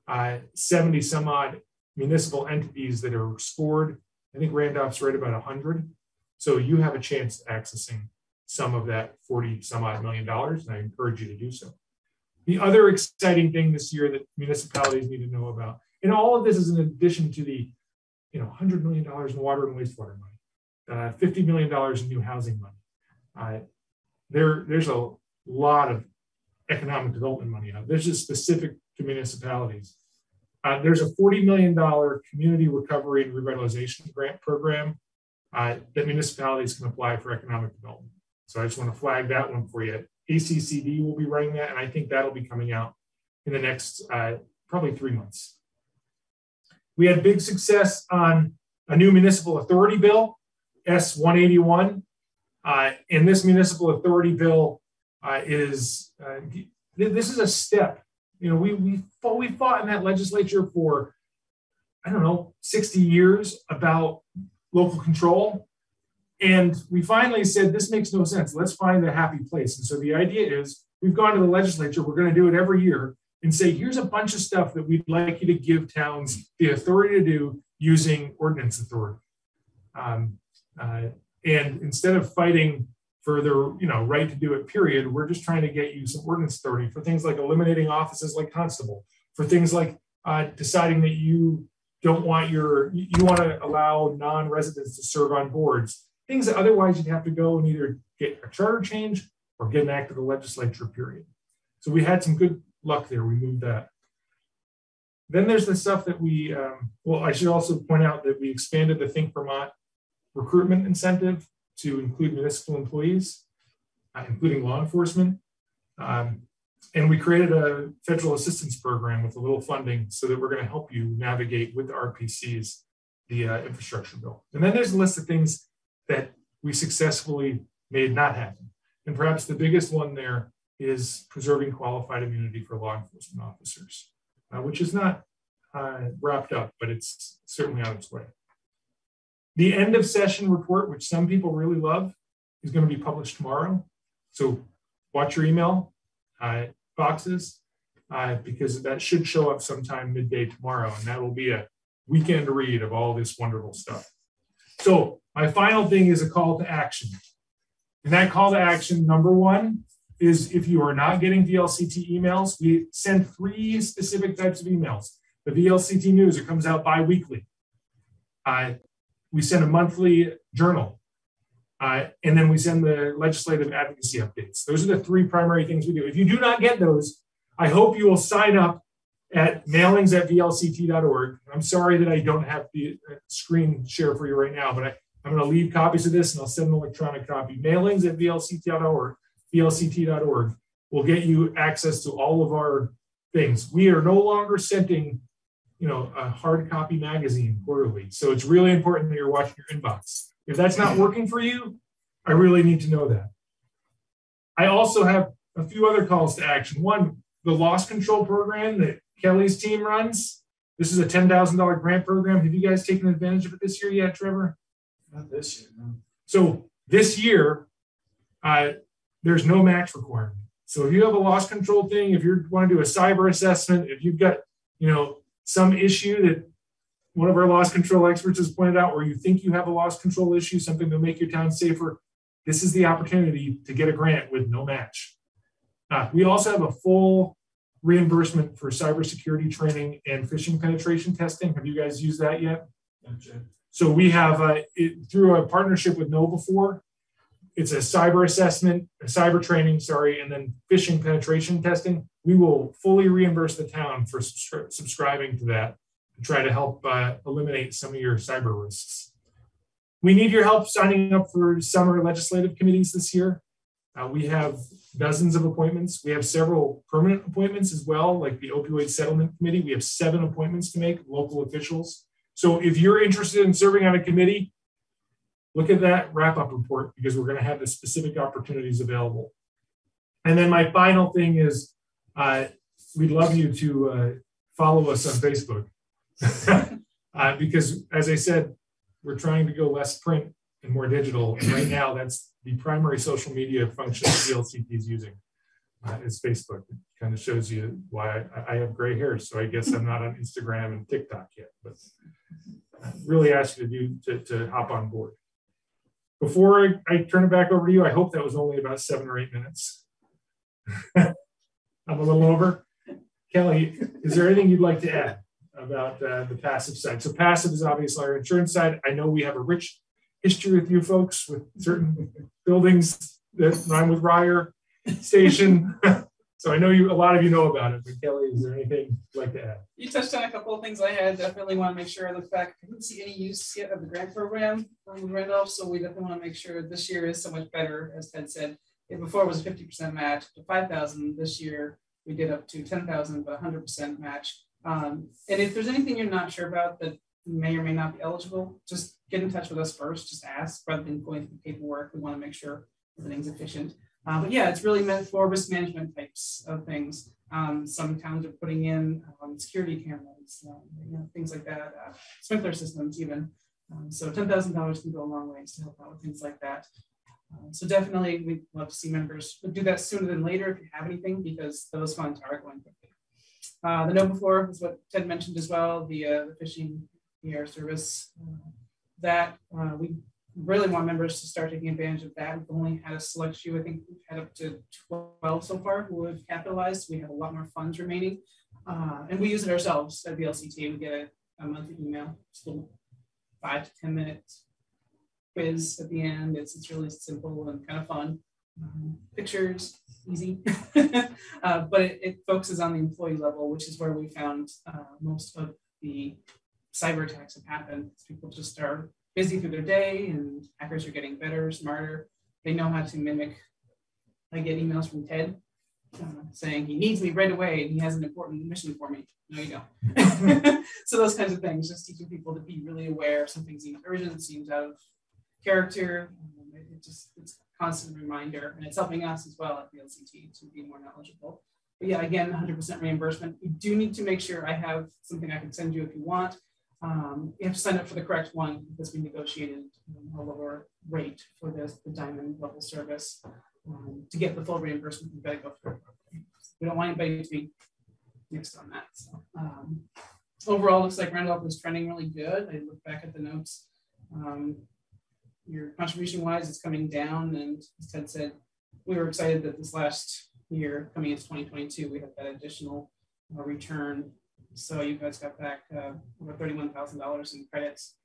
uh, some odd municipal entities that are scored, I think Randolph's right about 100. So you have a chance accessing some of that 40 some odd million dollars, and I encourage you to do so. The other exciting thing this year that municipalities need to know about, and all of this is in addition to the you know, $100 million in water and wastewater money, uh, $50 million in new housing money. Uh, there, there's a lot of economic development money out. This is specific to municipalities. Uh, there's a $40 million community recovery and revitalization grant program uh, that municipalities can apply for economic development. So I just want to flag that one for you. ACCD will be running that, and I think that'll be coming out in the next uh, probably three months. We had big success on a new municipal authority bill, S 181. Uh, and this municipal authority bill uh, is uh, this is a step. You know, we we fought, we fought in that legislature for I don't know 60 years about local control, and we finally said this makes no sense. Let's find a happy place. And so the idea is we've gone to the legislature. We're going to do it every year and say, here's a bunch of stuff that we'd like you to give towns the authority to do using ordinance authority. Um, uh, and instead of fighting for their you know right to do it period we're just trying to get you some ordinance authority for things like eliminating offices like constable for things like uh, deciding that you don't want your you want to allow non-residents to serve on boards things that otherwise you'd have to go and either get a charter change or get an act of the legislature period so we had some good luck there. We moved that. Then there's the stuff that we, um, well, I should also point out that we expanded the Think Vermont recruitment incentive to include municipal employees, uh, including law enforcement. Um, and we created a federal assistance program with a little funding so that we're going to help you navigate with the RPCs the uh, infrastructure bill. And then there's a list of things that we successfully made not happen. And perhaps the biggest one there is preserving qualified immunity for law enforcement officers, uh, which is not uh, wrapped up, but it's certainly on its way. The end of session report, which some people really love, is going to be published tomorrow. So watch your email uh, boxes uh, because that should show up sometime midday tomorrow, and that will be a weekend read of all this wonderful stuff. So my final thing is a call to action. And that call to action, number one, is if you are not getting VLCT emails, we send three specific types of emails. The VLCT news, it comes out bi-weekly. Uh, we send a monthly journal. Uh, and then we send the legislative advocacy updates. Those are the three primary things we do. If you do not get those, I hope you will sign up at mailings at vlct.org. I'm sorry that I don't have the uh, screen share for you right now, but I, I'm going to leave copies of this and I'll send an electronic copy. Mailings at vlct.org vlct.org will get you access to all of our things. We are no longer sending, you know, a hard copy magazine quarterly. So it's really important that you're watching your inbox. If that's not working for you, I really need to know that. I also have a few other calls to action. One, the loss control program that Kelly's team runs. This is a $10,000 grant program. Have you guys taken advantage of it this year yet, Trevor? Not this year, no. So this year, uh, there's no match requirement. So if you have a loss control thing, if you want to do a cyber assessment, if you've got, you know, some issue that one of our loss control experts has pointed out, or you think you have a loss control issue, something to make your town safer, this is the opportunity to get a grant with no match. Uh, we also have a full reimbursement for cybersecurity training and phishing penetration testing. Have you guys used that yet? Gotcha. So we have uh, it, through a partnership with KnowBe4, it's a cyber assessment, a cyber training, sorry, and then phishing penetration testing. We will fully reimburse the town for subscri- subscribing to that to try to help uh, eliminate some of your cyber risks. We need your help signing up for summer legislative committees this year. Uh, we have dozens of appointments. We have several permanent appointments as well, like the opioid settlement committee. We have seven appointments to make, local officials. So if you're interested in serving on a committee, look at that wrap up report because we're going to have the specific opportunities available. And then my final thing is uh, we'd love you to uh, follow us on Facebook (laughs) uh, because, as I said, we're trying to go less print and more digital. And right (clears throat) now, that's the primary social media function that VLCT is using uh, is Facebook. It kind of shows you why I, I, have gray hair, so I guess I'm not on Instagram and TikTok yet. But I really ask you to do to, to hop on board. Before I, I turn it back over to you, I hope that was only about seven or eight minutes. (laughs) I'm a little over. Kelly, is there anything you'd like to add about uh, the PACIF side? So PACIF is obviously our insurance side. I know we have a rich history with you folks with certain buildings that rhyme with Ryer Station. (laughs) so I know you a lot of you know about it, but Kelly, is there anything you'd like to add? You touched on a couple of things I had. Definitely want to make sure the fact I didn't see any use yet of the grant program from Randolph. So we definitely want to make sure this year is so much better, as Ted said. Before it was a 50% match to 5,000 this year. We did up to 10,000, but 100% match. Um, and if there's anything you're not sure about that may or may not be eligible, just get in touch with us first. Just ask rather than going through the paperwork. We want to make sure everything's efficient. Uh, but yeah, it's really meant for risk management types of things. Um, some towns are putting in um, security cameras, um, you know, things like that, uh, sprinkler systems even. Um, so $10,000 can go a long ways to help out with things like that. Uh, so definitely we'd love to see members do that sooner than later if you have anything because those funds are going quickly. Uh, the KnowBe4 is what Ted mentioned as well, the, uh, the ER service. Uh, that uh, we really want members to start taking advantage of that. We've only had a select few, I think we've had up to 12 so far who have capitalized. We have a lot more funds remaining. Uh, and we use it ourselves at VLCT. We get a, a monthly email, just a little five to 10 minutes quiz at the end. It's, it's really simple and kind of fun. Um, pictures, easy. (laughs) uh, but it, it, focuses on the employee level, which is where we found uh, most of the cyber attacks have happened. People just are busy through their day and hackers are getting better, smarter. They know how to mimic. I get emails from Ted uh, saying he needs me right away and he has an important mission for me. No, you don't. (laughs) (laughs) so those kinds of things, just teaching people to be really aware if something seems urgent, seems out of character. Um, it, just it's a constant reminder, and it's helping us as well at the LCT to be more knowledgeable. But yeah, again, 100% reimbursement. You do need to make sure I have something I can send you if you want. Um, you have to sign up for the correct one because we negotiated um, a lower rate for this, the diamond level service. Um, to get the full reimbursement, you've got to go through. We don't want anybody to be mixed on that. So, um, overall, looks like Randolph is trending really good. I look back at the notes. Um, your contribution wise, it's coming down. And as Ted said, we were excited that this last year, coming into 2022, we had that additional uh, return so you guys got back uh, over $31,000 in credits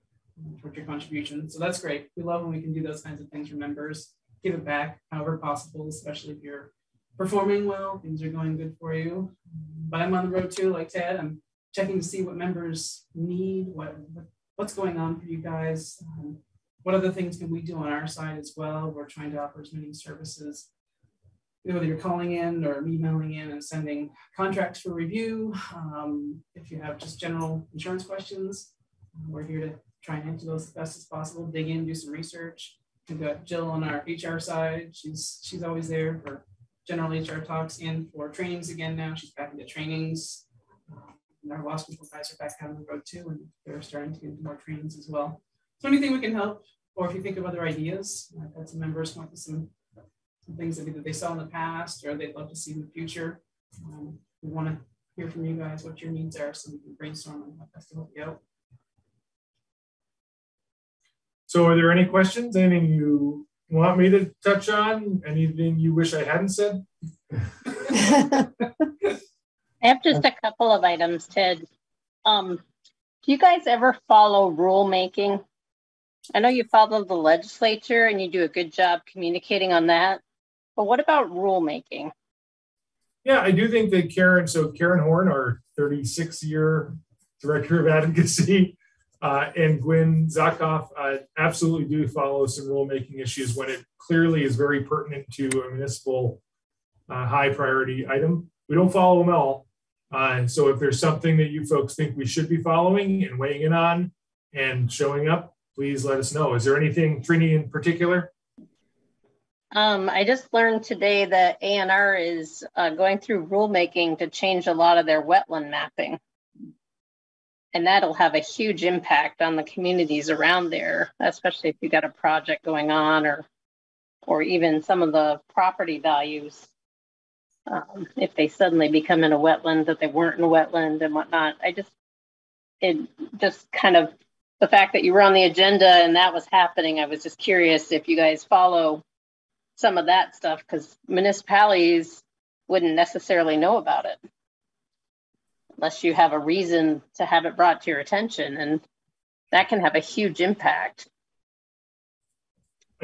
towards your contribution. So that's great. We love when we can do those kinds of things for members. Give it back however possible, especially if you're performing well, things are going good for you. But I'm on the road too, like Ted. I'm checking to see what members need, what, what's going on for you guys. Um, what other things can we do on our side as well? We're trying to offer as many services whether you're calling in or emailing in and sending contracts for review. Um, if you have just general insurance questions, we're here to try and answer those as best as possible, dig in, do some research. We've got Jill on our HR side. She's she's always there for general HR talks and for trainings again now. She's back into trainings. and our loss control guys are back on the road too, and they're starting to into more trainings as well. So anything we can help, or if you think of other ideas, I've had some members come up with some some things that either they saw in the past or they'd love to see in the future. Um, we want to hear from you guys what your needs are so we can brainstorm on how best to help you out. So are there any questions? Anything you want me to touch on? Anything you wish I hadn't said? (laughs) I have just a couple of items, Ted. Um, do you guys ever follow rulemaking? I know you follow the legislature and you do a good job communicating on that. But what about rulemaking? Yeah, I do think that Karen, so Karen Horn, our 36 year director of advocacy, uh, and Gwynn Zakov uh, absolutely do follow some rulemaking issues when it clearly is very pertinent to a municipal uh, high priority item. We don't follow them all. Uh, so if there's something that you folks think we should be following and weighing in on and showing up, please let us know. Is there anything, Trini, in particular? Um, I just learned today that ANR is uh, going through rulemaking to change a lot of their wetland mapping. And that'll have a huge impact on the communities around there, especially if you got a project going on or or even some of the property values. Um, if they suddenly become in a wetland that they weren't in a wetland and whatnot. I just it just kind of the fact that you were on the agenda and that was happening, I was just curious if you guys follow some of that stuff because municipalities wouldn't necessarily know about it unless you have a reason to have it brought to your attention and that can have a huge impact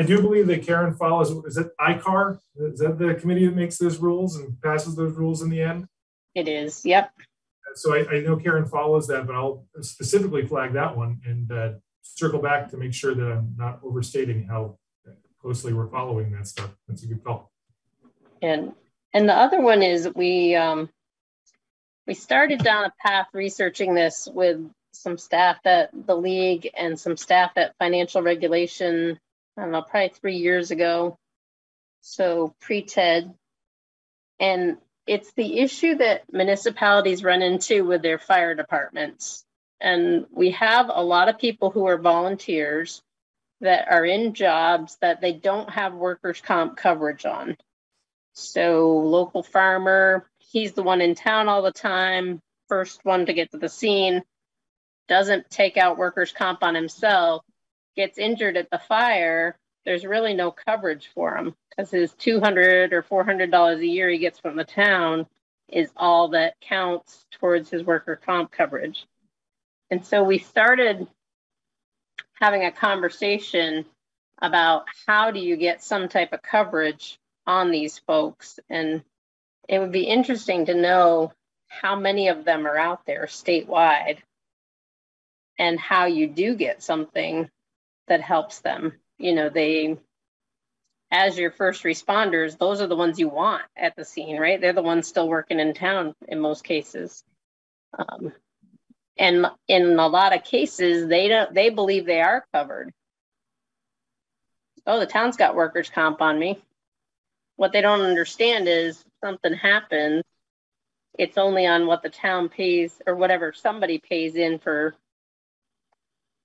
I do believe that Karen follows, is it LCAR? Is that the committee that makes those rules and passes those rules in the end? It is, yep. So I, I know Karen follows that, but I'll specifically flag that one and uh, circle back to make sure that I'm not overstating how closely we're following that stuff. That's a good call. And and the other one is we um, we started down a path researching this with some staff at the league and some staff at financial regulation. I don't know, probably three years ago. So pre TED, and it's the issue that municipalities run into with their fire departments. And we have a lot of people who are volunteers that are in jobs that they don't have workers' comp coverage on. So, local farmer, he's the one in town all the time, first one to get to the scene, doesn't take out workers' comp on himself, gets injured at the fire. There's really no coverage for him because his 200 or 400 dollars a year he gets from the town is all that counts towards his worker comp coverage. And so we started having a conversation about how do you get some type of coverage on these folks. And it would be interesting to know how many of them are out there statewide and how you do get something that helps them. You know, they, as your first responders, those are the ones you want at the scene, right? They're the ones still working in town in most cases. Um, and in a lot of cases they don't they believe they are covered oh the town's got workers comp on me what they don't understand is something happens it's only on what the town pays or whatever somebody pays in for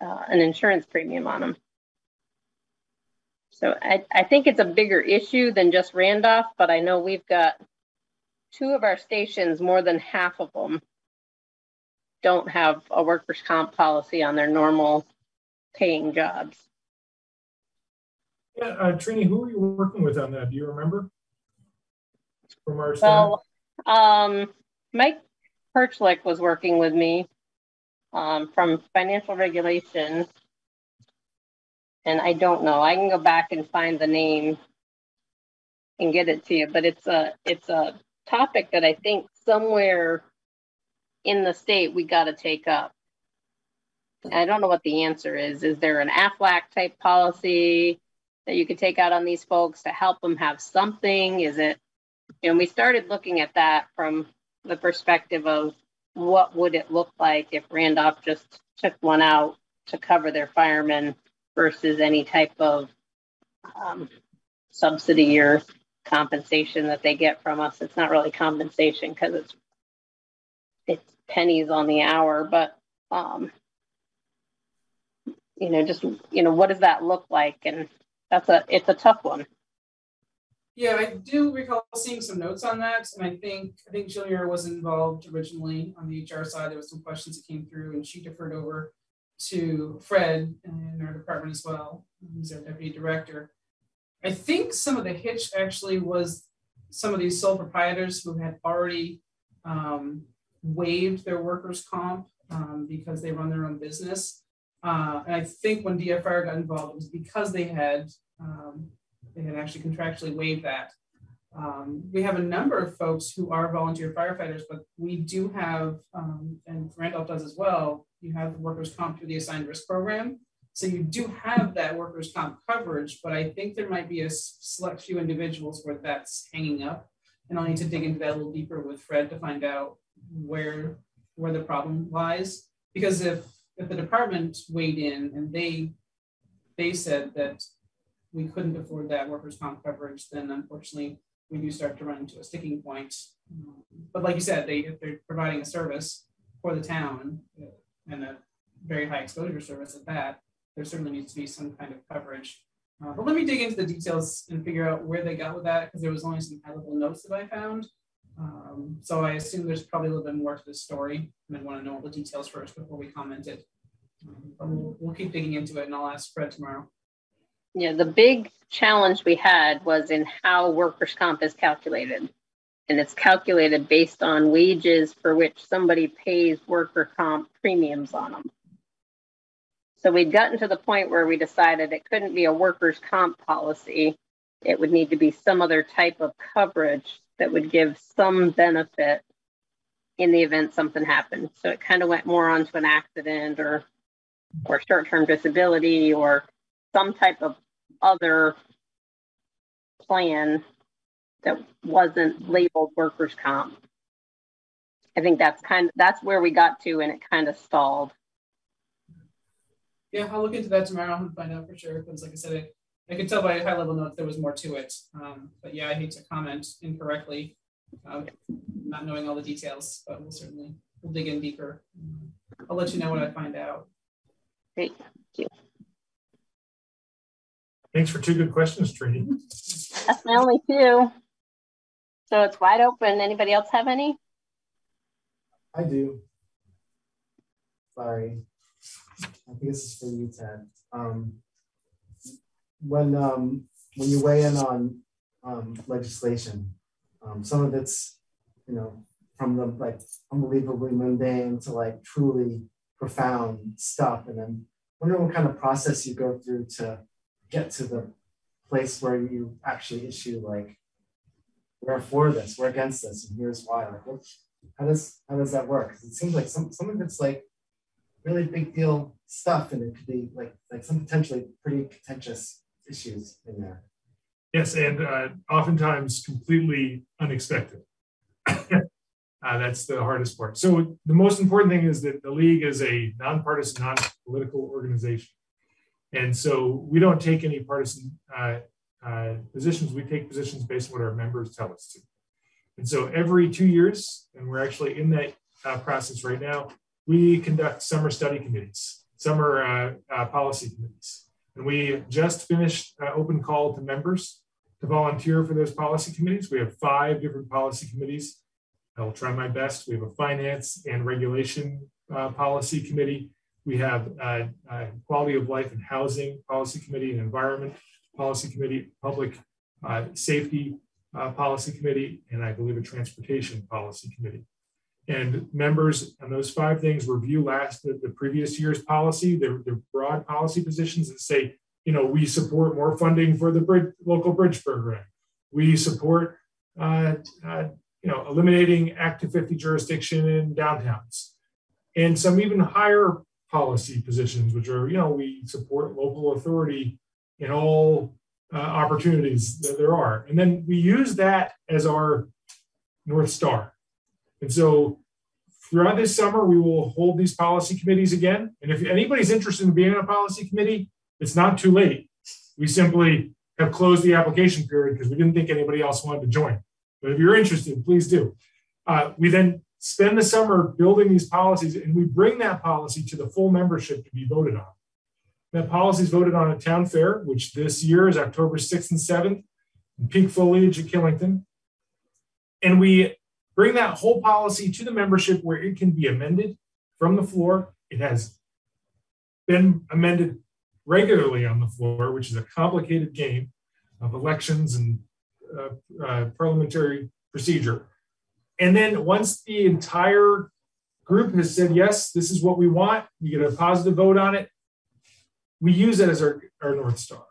uh, an insurance premium on them so I, I think it's a bigger issue than just randolph but i know we've got two of our stations more than half of them don't have a workers' comp policy on their normal paying jobs. Yeah, uh, Trini, who are you working with on that? Do you remember? From our well, um, Mike Pieciak was working with me um, from financial regulation. And I don't know. I can go back and find the name and get it to you. But it's a it's a topic that I think somewhere in the state we got to take up? I don't know what the answer is. Is there an AFLAC type policy that you could take out on these folks to help them have something? Is it, you know, we started looking at that from the perspective of what would it look like if Randolph just took one out to cover their firemen versus any type of um, subsidy or compensation that they get from us. It's not really compensation because it's it's pennies on the hour, but um, you know, just you know, what does that look like? And that's a it's a tough one. Yeah, I do recall seeing some notes on that, and I think I think Julia was involved originally on the HR side. There was some questions that came through, and she deferred over to Fred in our department as well, who's our deputy director. I think some of the hitch actually was some of these sole proprietors who had already um, waived their workers' comp um, because they run their own business. Uh, and I think when DFR got involved, it was because they had um, they had actually contractually waived that. Um, we have a number of folks who are volunteer firefighters, but we do have, um, and Randolph does as well, you have the workers' comp through the assigned risk program. So you do have that workers' comp coverage, but I think there might be a select few individuals where that's hanging up and I'll need to dig into that a little deeper with Fred to find out where where the problem lies. Because if if the department weighed in and they they said that we couldn't afford that workers' comp coverage, then unfortunately we do start to run into a sticking point. But like you said, they if they're providing a service for the town and a very high exposure service at that, there certainly needs to be some kind of coverage. Uh, but let me dig into the details and figure out where they got with that because there was only some high level notes that I found. Um, so I assume there's probably a little bit more to this story and I want to know all the details first before we commented. Um, but we'll, we'll keep digging into it and I'll ask Fred tomorrow. Yeah, the big challenge we had was in how workers' comp is calculated. And it's calculated based on wages for which somebody pays worker comp premiums on them. So we'd gotten to the point where we decided it couldn't be a workers' comp policy. It would need to be some other type of coverage that would give some benefit in the event something happened. So it kind of went more onto an accident or or short-term disability or some type of other plan that wasn't labeled workers comp. I think that's kind of that's where we got to and it kind of stalled. Yeah, I'll look into that tomorrow and find out for sure. Because like I said, I, I could tell by a high level notes there was more to it. Um, but yeah, I hate to comment incorrectly, uh, not knowing all the details, but we'll certainly we'll dig in deeper. I'll let you know what I find out. Great, thank you. Thanks for two good questions, Trini. That's my only two. So it's wide open. Anybody else have any? I do. Sorry. I think this is for you, Ted. Um, when um, when you weigh in on um, legislation, um, some of it's you know from the like unbelievably mundane to like truly profound stuff, and then wondering what kind of process you go through to get to the place where you actually issue like we're for this, we're against this, and here's why. Like, what, how does how does that work? It seems like some some of it's like really big deal stuff, and it could be like like some potentially pretty contentious issues in there. Yes, and uh, oftentimes completely unexpected. (coughs) uh, that's the hardest part. So the most important thing is that the league is a nonpartisan, non-political organization. And so we don't take any partisan uh, uh, positions. We take positions based on what our members tell us to. And so every two years, and we're actually in that uh, process right now, we conduct summer study committees, summer uh, uh, policy committees. And we just finished uh, open call to members to volunteer for those policy committees. We have five different policy committees. I will try my best. We have a finance and regulation policy committee. We have Quality of Life and Housing Policy Committee and Environment Policy Committee, Public uh, Safety uh, Policy Committee, and I believe a Transportation Policy Committee. And members on those five things review last the, the previous year's policy, their, their broad policy positions that say, you know, we support more funding for the bridge, local bridge program. We support, uh, uh, you know, eliminating Act 50 jurisdiction in downtowns and some even higher policy positions, which are, you know, we support local authority in all uh, opportunities that there are. And then we use that as our North Star. And so throughout this summer, we will hold these policy committees again. And if anybody's interested in being on a policy committee, it's not too late. We simply have closed the application period because we didn't think anybody else wanted to join. But if you're interested, please do. Uh, we then spend the summer building these policies, and we bring that policy to the full membership to be voted on. That policy is voted on at Town Fair, which this year is October 6th and 7th, in peak foliage at Killington. And we bring that whole policy to the membership where it can be amended from the floor. It has been amended regularly on the floor, which is a complicated game of elections and uh, uh, parliamentary procedure. And then once the entire group has said, yes, this is what we want, you get a positive vote on it, we use it as our, our North Star.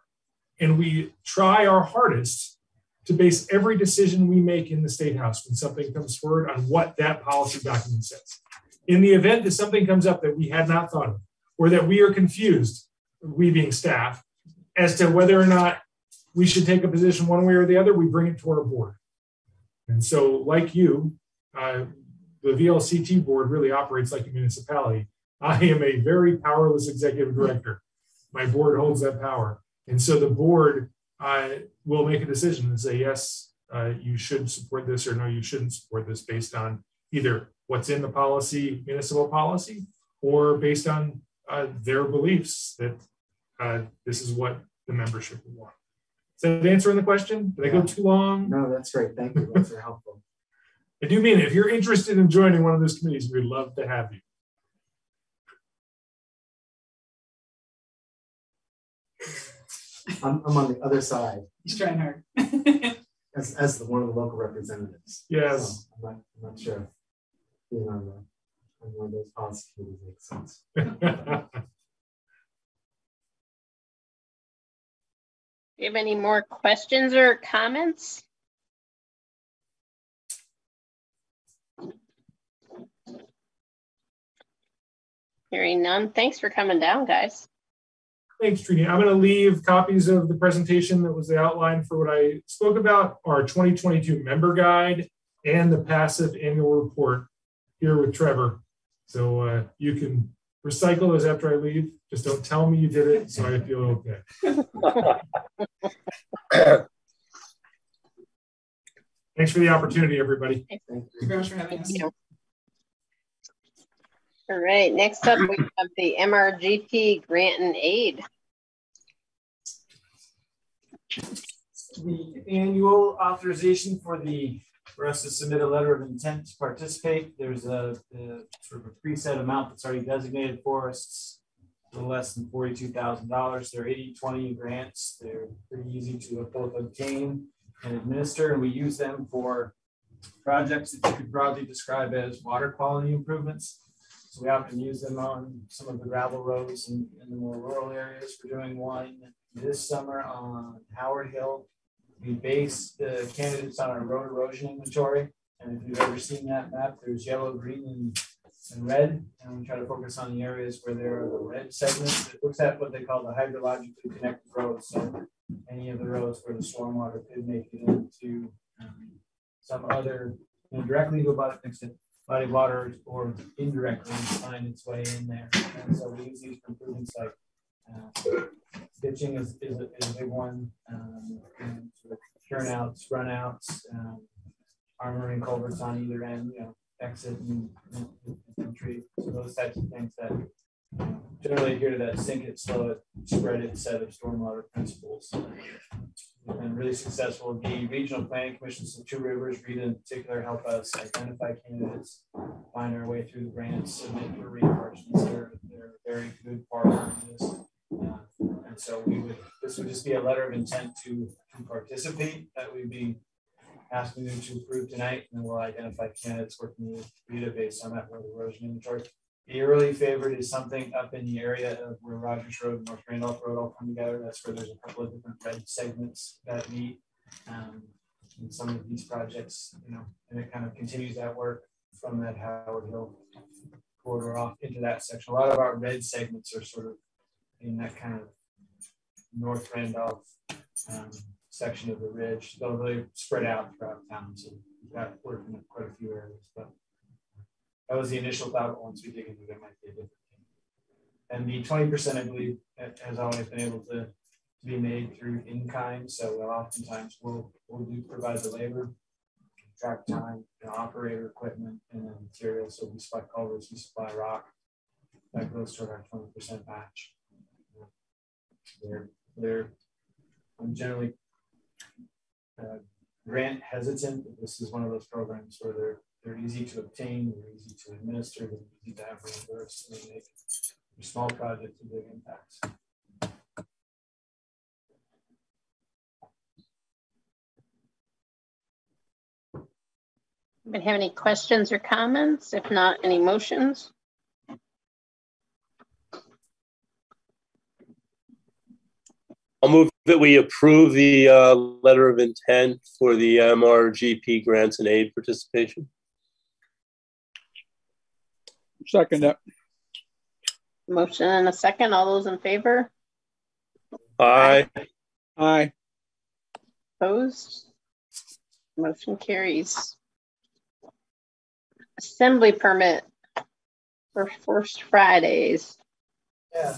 And we try our hardest to base every decision we make in the State House when something comes forward on what that policy document says. In the event that something comes up that we had not thought of, or that we are confused, we being staff, as to whether or not we should take a position one way or the other, we bring it to our board. And so, like you, uh, the VLCT board really operates like a municipality. I am a very powerless executive director. My board holds that power. And so the board uh, will make a decision and say, yes, uh, you should support this or no, you shouldn't support this based on either what's in the policy, municipal policy, or based on uh, their beliefs that uh, this is what the membership will want. Is that answering the question? Did I go too long? No, that's great. Thank you. That's helpful. (laughs) I do mean it. If you're interested in joining one of those committees, we'd love to have you. I'm, I'm on the other side He's trying hard. (laughs) as, as the, one of the local representatives. Yes. So I'm not, I'm not sure if being on the, on one of those policy committees makes sense. Do you have any more questions or comments? Hearing none. Thanks for coming down, guys. Thanks, Trini. I'm going to leave copies of the presentation that was the outline for what I spoke about, our 2022 member guide, and the passive annual report here with Trevor. So uh, you can recycle those after I leave. Just don't tell me you did it so I feel okay. (laughs) Thanks for the opportunity, everybody. Thank you very much for having us. All right, next up we have the MRGP grant and aid. The annual authorization for the, for us to submit a letter of intent to participate. There's a, a sort of a preset amount that's already designated for us. A little less than forty-two thousand dollars. They're 80-20 grants. They're pretty easy to both obtain and administer, and we use them for projects that you could broadly describe as water quality improvements. So we often use them on some of the gravel roads in, in the more rural areas. We're doing one this summer on Howard Hill. We base the candidates on our road erosion inventory. And if you've ever seen that map, there's yellow, green, and, and red. And we try to focus on the areas where there are the red segments. It looks at what they call the hydrologically connected roads. So any of the roads where the stormwater could make it into um, some other, you know, directly to a body, body water or indirectly find its way in there. And so we use these for improvements like uh, ditching is, is, a, is a big one, um, turnouts, runouts, um, armoring culverts on either end, you know, exit and entry. So those types of things that generally adhere to that sink it, slow it, spread it set of stormwater principles. We've been really successful. The regional planning commissions of Two Rivers, Rita in particular, help us identify candidates, find our way through the grants, submit for reimbursements. They're, they're a very good partner in this. Uh, and so we would, this would just be a letter of intent to, to participate that we'd be asking them to approve tonight, and then we'll identify candidates working with Rita based on that road erosion inventory. The early favorite is something up in the area of where Rogers Road and North Randolph Road all come together. That's where there's a couple of different red segments that meet. Um, some of these projects, you know, and it kind of continues that work from that Howard Hill corridor off into that section. A lot of our red segments are sort of in that kind of North Randolph um, section of the ridge. They'll really spread out throughout town. So we've got work in quite a few areas, but that was the initial thought. Once we dig into it, it might be a different thing. And the 20%, I believe, has always been able to, to be made through in kind. So oftentimes we'll, we'll do provide the labor, track time, know, operator equipment, and then materials. So we supply culverts, we supply rock. That goes toward our 20% match. They're, they're I'm generally uh, grant hesitant. This is one of those programs where they're they're easy to obtain, they're easy to administer, they're easy to have reimbursed, and they make small projects a big impact. Anybody have any questions or comments? If not, any motions? I'll move that we approve the uh, letter of intent for the MRGP grants and aid participation. Second that. Motion and a second. All those in favor? Aye. Aye. Opposed? Motion carries. Assembly permit for First Fridays. Yeah.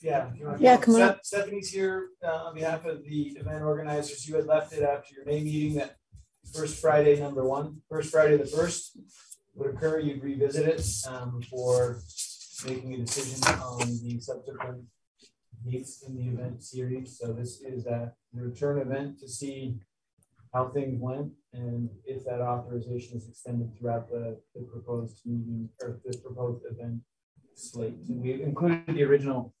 Yeah. if you wanna Yeah, come come on Steph- up. Stephanie's here uh, on behalf of the event organizers. You had left it after your May meeting that first Friday, number one, first Friday, the first would occur, you'd revisit it um, for making a decision on the subsequent dates in the event series. So this is a return event to see how things went and if that authorization is extended throughout the, the proposed meeting or the proposed event slate. And we've included the original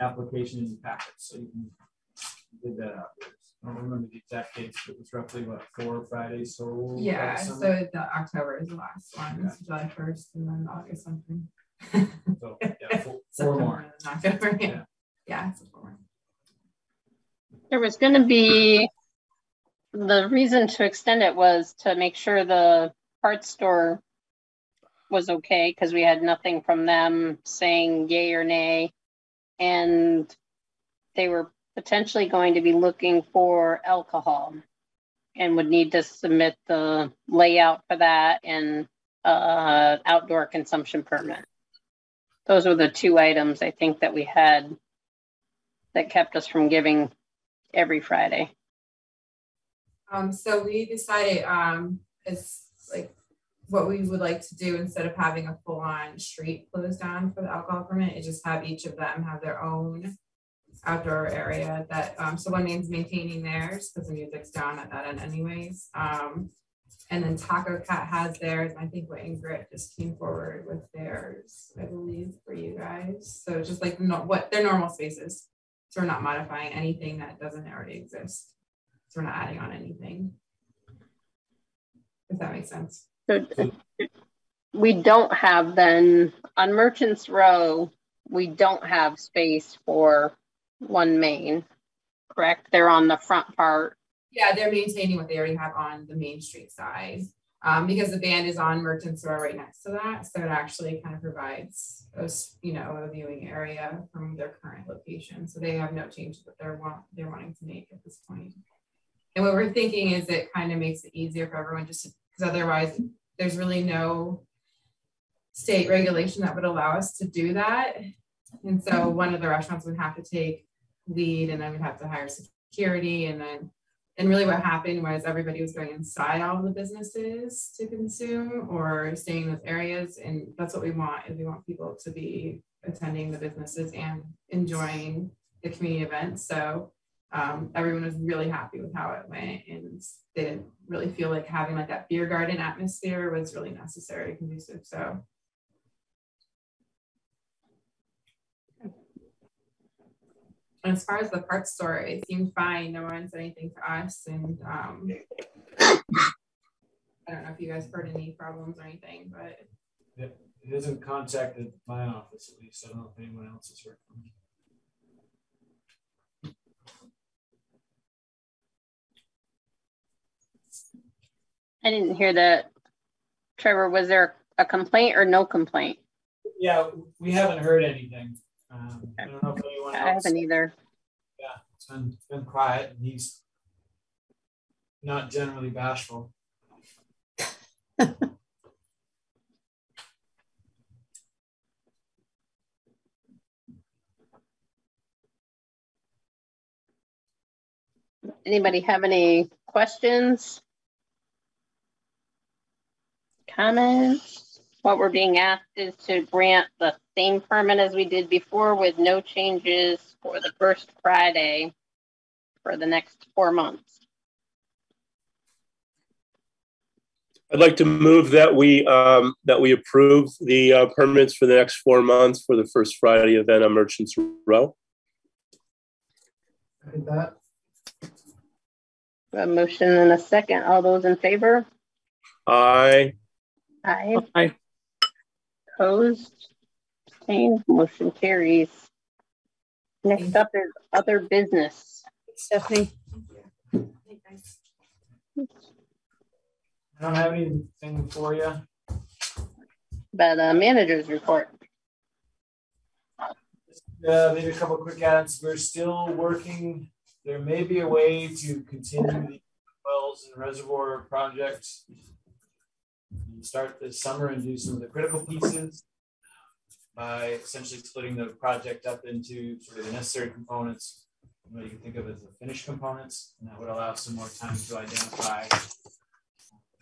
application in the packet, so you can did that out. I don't remember the exact dates, but it was roughly what, four Fridays, so. Yeah, so the October is the last one, it's July first and then August something. So, yeah, four, four (laughs) more. September and October, yeah. Yeah, it's four more. There was gonna be, the reason to extend it was to make sure the parts store was okay, because we had nothing from them saying yay or nay. And they were potentially going to be looking for alcohol and would need to submit the layout for that and uh, outdoor consumption permit. Those were the two items I think that we had that kept us from giving every Friday. Um, so we decided, um, it's like what we would like to do instead of having a full-on street closed down for the alcohol permit, is just have each of them have their own outdoor area that, um, so One Main's maintaining theirs, because the music's down at that end anyways. Um, and then Taco Cat has theirs, and I think what Ingrid just came forward with theirs, I believe, for you guys. So just like no, what their normal spaces. So we're not modifying anything that doesn't already exist. So we're not adding on anything. If that makes sense. So we don't have then, on Merchants Row, we don't have space for one main, correct? They're on the front part. Yeah, they're maintaining what they already have on the Main Street side. Um, because the band is on Merchants Row right next to that, so it actually kind of provides us, you know, a viewing area from their current location. So they have no changes that they're want, they're wanting to make at this point. And what we're thinking is it kind of makes it easier for everyone just because otherwise there's really no state regulation that would allow us to do that. And so one of the restaurants would have to take lead and then we'd have to hire security and then and really what happened was everybody was going inside all the businesses to consume or staying in those areas. And that's what we want is we want people to be attending the businesses and enjoying the community events. So um, everyone was really happy with how it went and they didn't really feel like having like that beer garden atmosphere was really necessary conducive. So And as far as the parts store, it seemed fine. No one said anything to us. And um, I don't know if you guys heard any problems or anything, but It it hasn't contacted my office at least. I don't know if anyone else has heard from me. I didn't hear that. Trevor, was there a complaint or no complaint? Yeah, we haven't heard anything. Um, I don't know if anyone I haven't either. Yeah, it's been, it's been quiet and he's not generally bashful. (laughs) Anybody have any questions? Comments? What we're being asked is to grant the same permit as we did before with no changes for the first Friday for the next four months. I'd like to move that we, um, that we approve the uh, permits for the next four months for the first Friday event on Merchants Row. Second that. A motion and a second. All those in favor? Aye. Aye. Aye. Opposed? Abstained? Motion carries. Next up is other business. Stephanie. I don't have anything for you. But uh, managers report. Uh, maybe a couple quick ads. We're still working. There may be a way to continue the wells and reservoir projects. Start this summer and do some of the critical pieces by essentially splitting the project up into sort of the necessary components, what you can think of as the finished components, and that would allow some more time to identify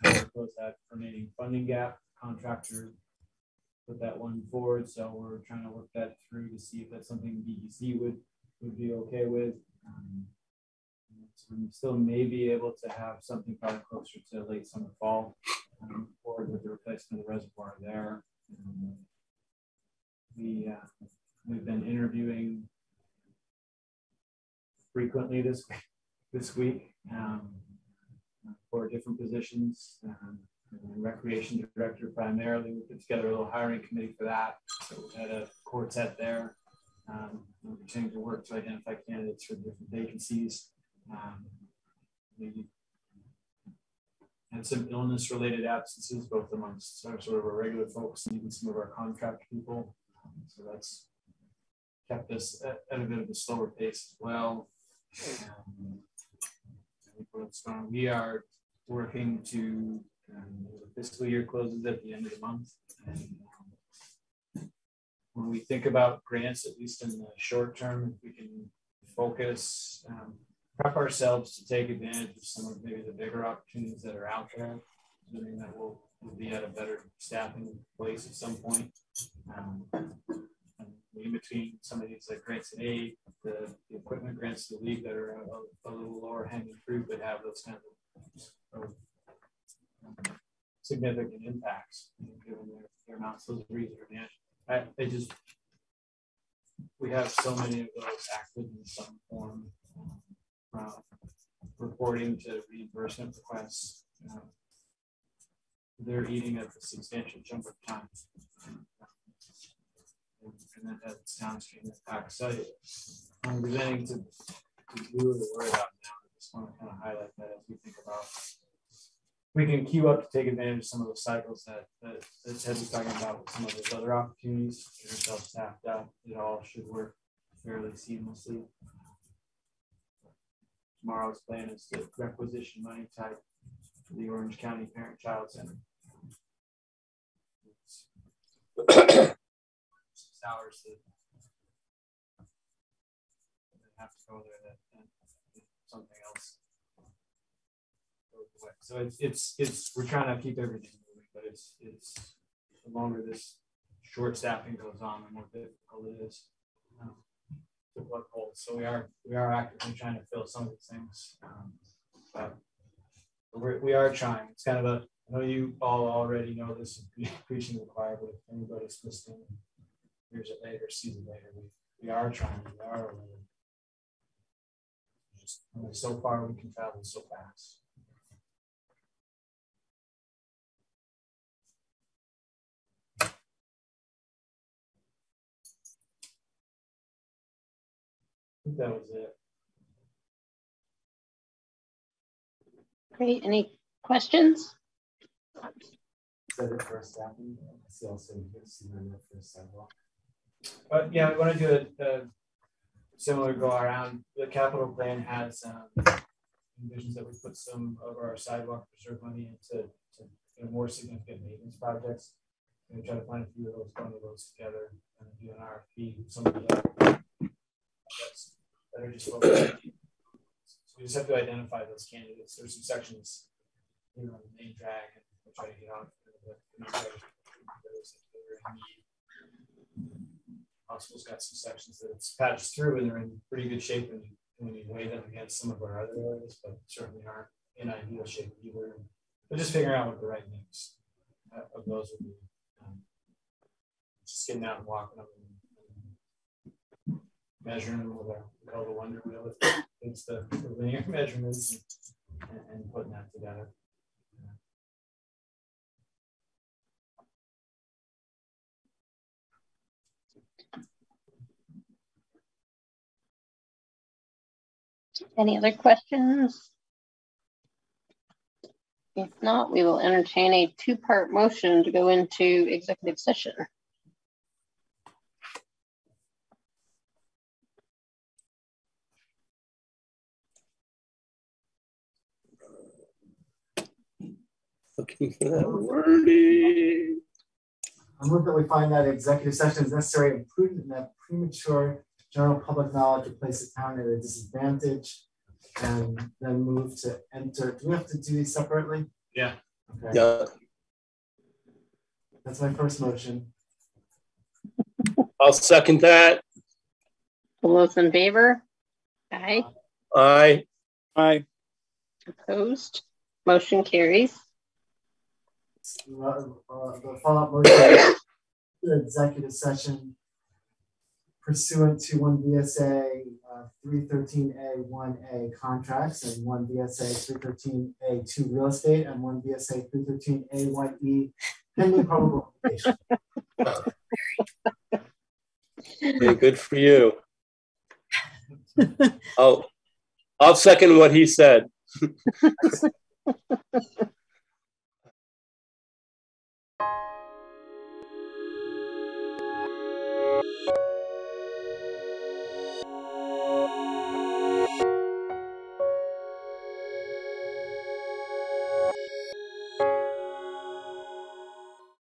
how close that remaining funding gap, contractor put that one forward, so we're trying to work that through to see if that's something DEC would, would be okay with. Um, so we still may be able to have something probably closer to late summer, fall, forward with the replacement of the reservoir there. We, uh, we've been interviewing frequently this, this week, um, for different positions. Um, recreation director primarily. We put together a little hiring committee for that. So we had a quartet there. Um, we're continuing to work to identify candidates for different vacancies. Um, we had some illness related absences, both amongst sort of our regular folks and even some of our contract people. So that's kept us at, at, a bit of a slower pace as well. Um, we are working to um, the fiscal year closes at the end of the month. And, um, when we think about grants, at least in the short term, if we can focus, um, prep ourselves to take advantage of some of maybe the bigger opportunities that are out there, assuming that we'll, we'll be at a better staffing place at some point. Um, in between some of these like grants and aid, the, the equipment grants to the league that are a, a little lower hanging fruit, but have those kind of, of significant impacts, you know, given their, their amounts those reasons are managed. I, they just, we have so many of those active in some form, from reporting to reimbursement requests. Know, they're eating up a substantial chunk of time. And, and that has downstream impacts. So I'm presenting to, to do the worry about now. I just want to kind of highlight that as we think about we can queue up to take advantage of some of the cycles that, that, that Ted was talking about with some of those other opportunities. Get yourself staffed up. It all should work fairly seamlessly. Tomorrow's plan is to requisition money type for the Orange County Parent Child Center. Hours that have to go there that something else so it's it's it's we're trying to keep everything moving, but it's it's the longer this short staffing goes on, the more difficult it is um, to plug holes. So we are we are actively trying to fill some of these things, um, but we're, we are trying. It's kind of a I know you all already know this preaching the choir, but if anybody's listening, hears it later, sees it later, we, we are trying. We are Just, so far we can travel so fast. Think that was it. Great. Any questions? But yeah, we want to do a, a similar go around. The capital plan has um, envisions that we put some of our sidewalk reserve money into to, you know, more significant maintenance projects. And we try to find a few of those, bundle those together and do an RFP. Some of the that are just So we just have to identify those candidates. There's some sections, you know, the main drag, and we'll try to get out Hospital's got some sections that it's patched through and they're in pretty good shape and when you weigh them against some of our other areas, but certainly aren't in ideal shape either. But just figuring out what the right mix of those would be. Um, just getting out and walking them measuring with a the wonder wheel. It's the, the linear measurements and, and, putting that together. Any other questions? If not, we will entertain a two-part motion to go into executive session. Looking for that wording. I move that we find that executive session is necessary and prudent and that premature general public knowledge would place the town at a disadvantage. And then move to enter. Do we have to do these separately? Yeah. Okay, Yeah, that's my first motion. I'll second that. All those in favor? Aye. Aye. Aye. Opposed? Motion carries. Uh, uh, The follow-up motion, to executive session pursuant to one VSA uh, three thirteen A one A contracts and one VSA three thirteen A two real estate and one VSA three thirteen A one E pending probable litigation. Okay, good for you. I'll, I'll second what he said. (laughs)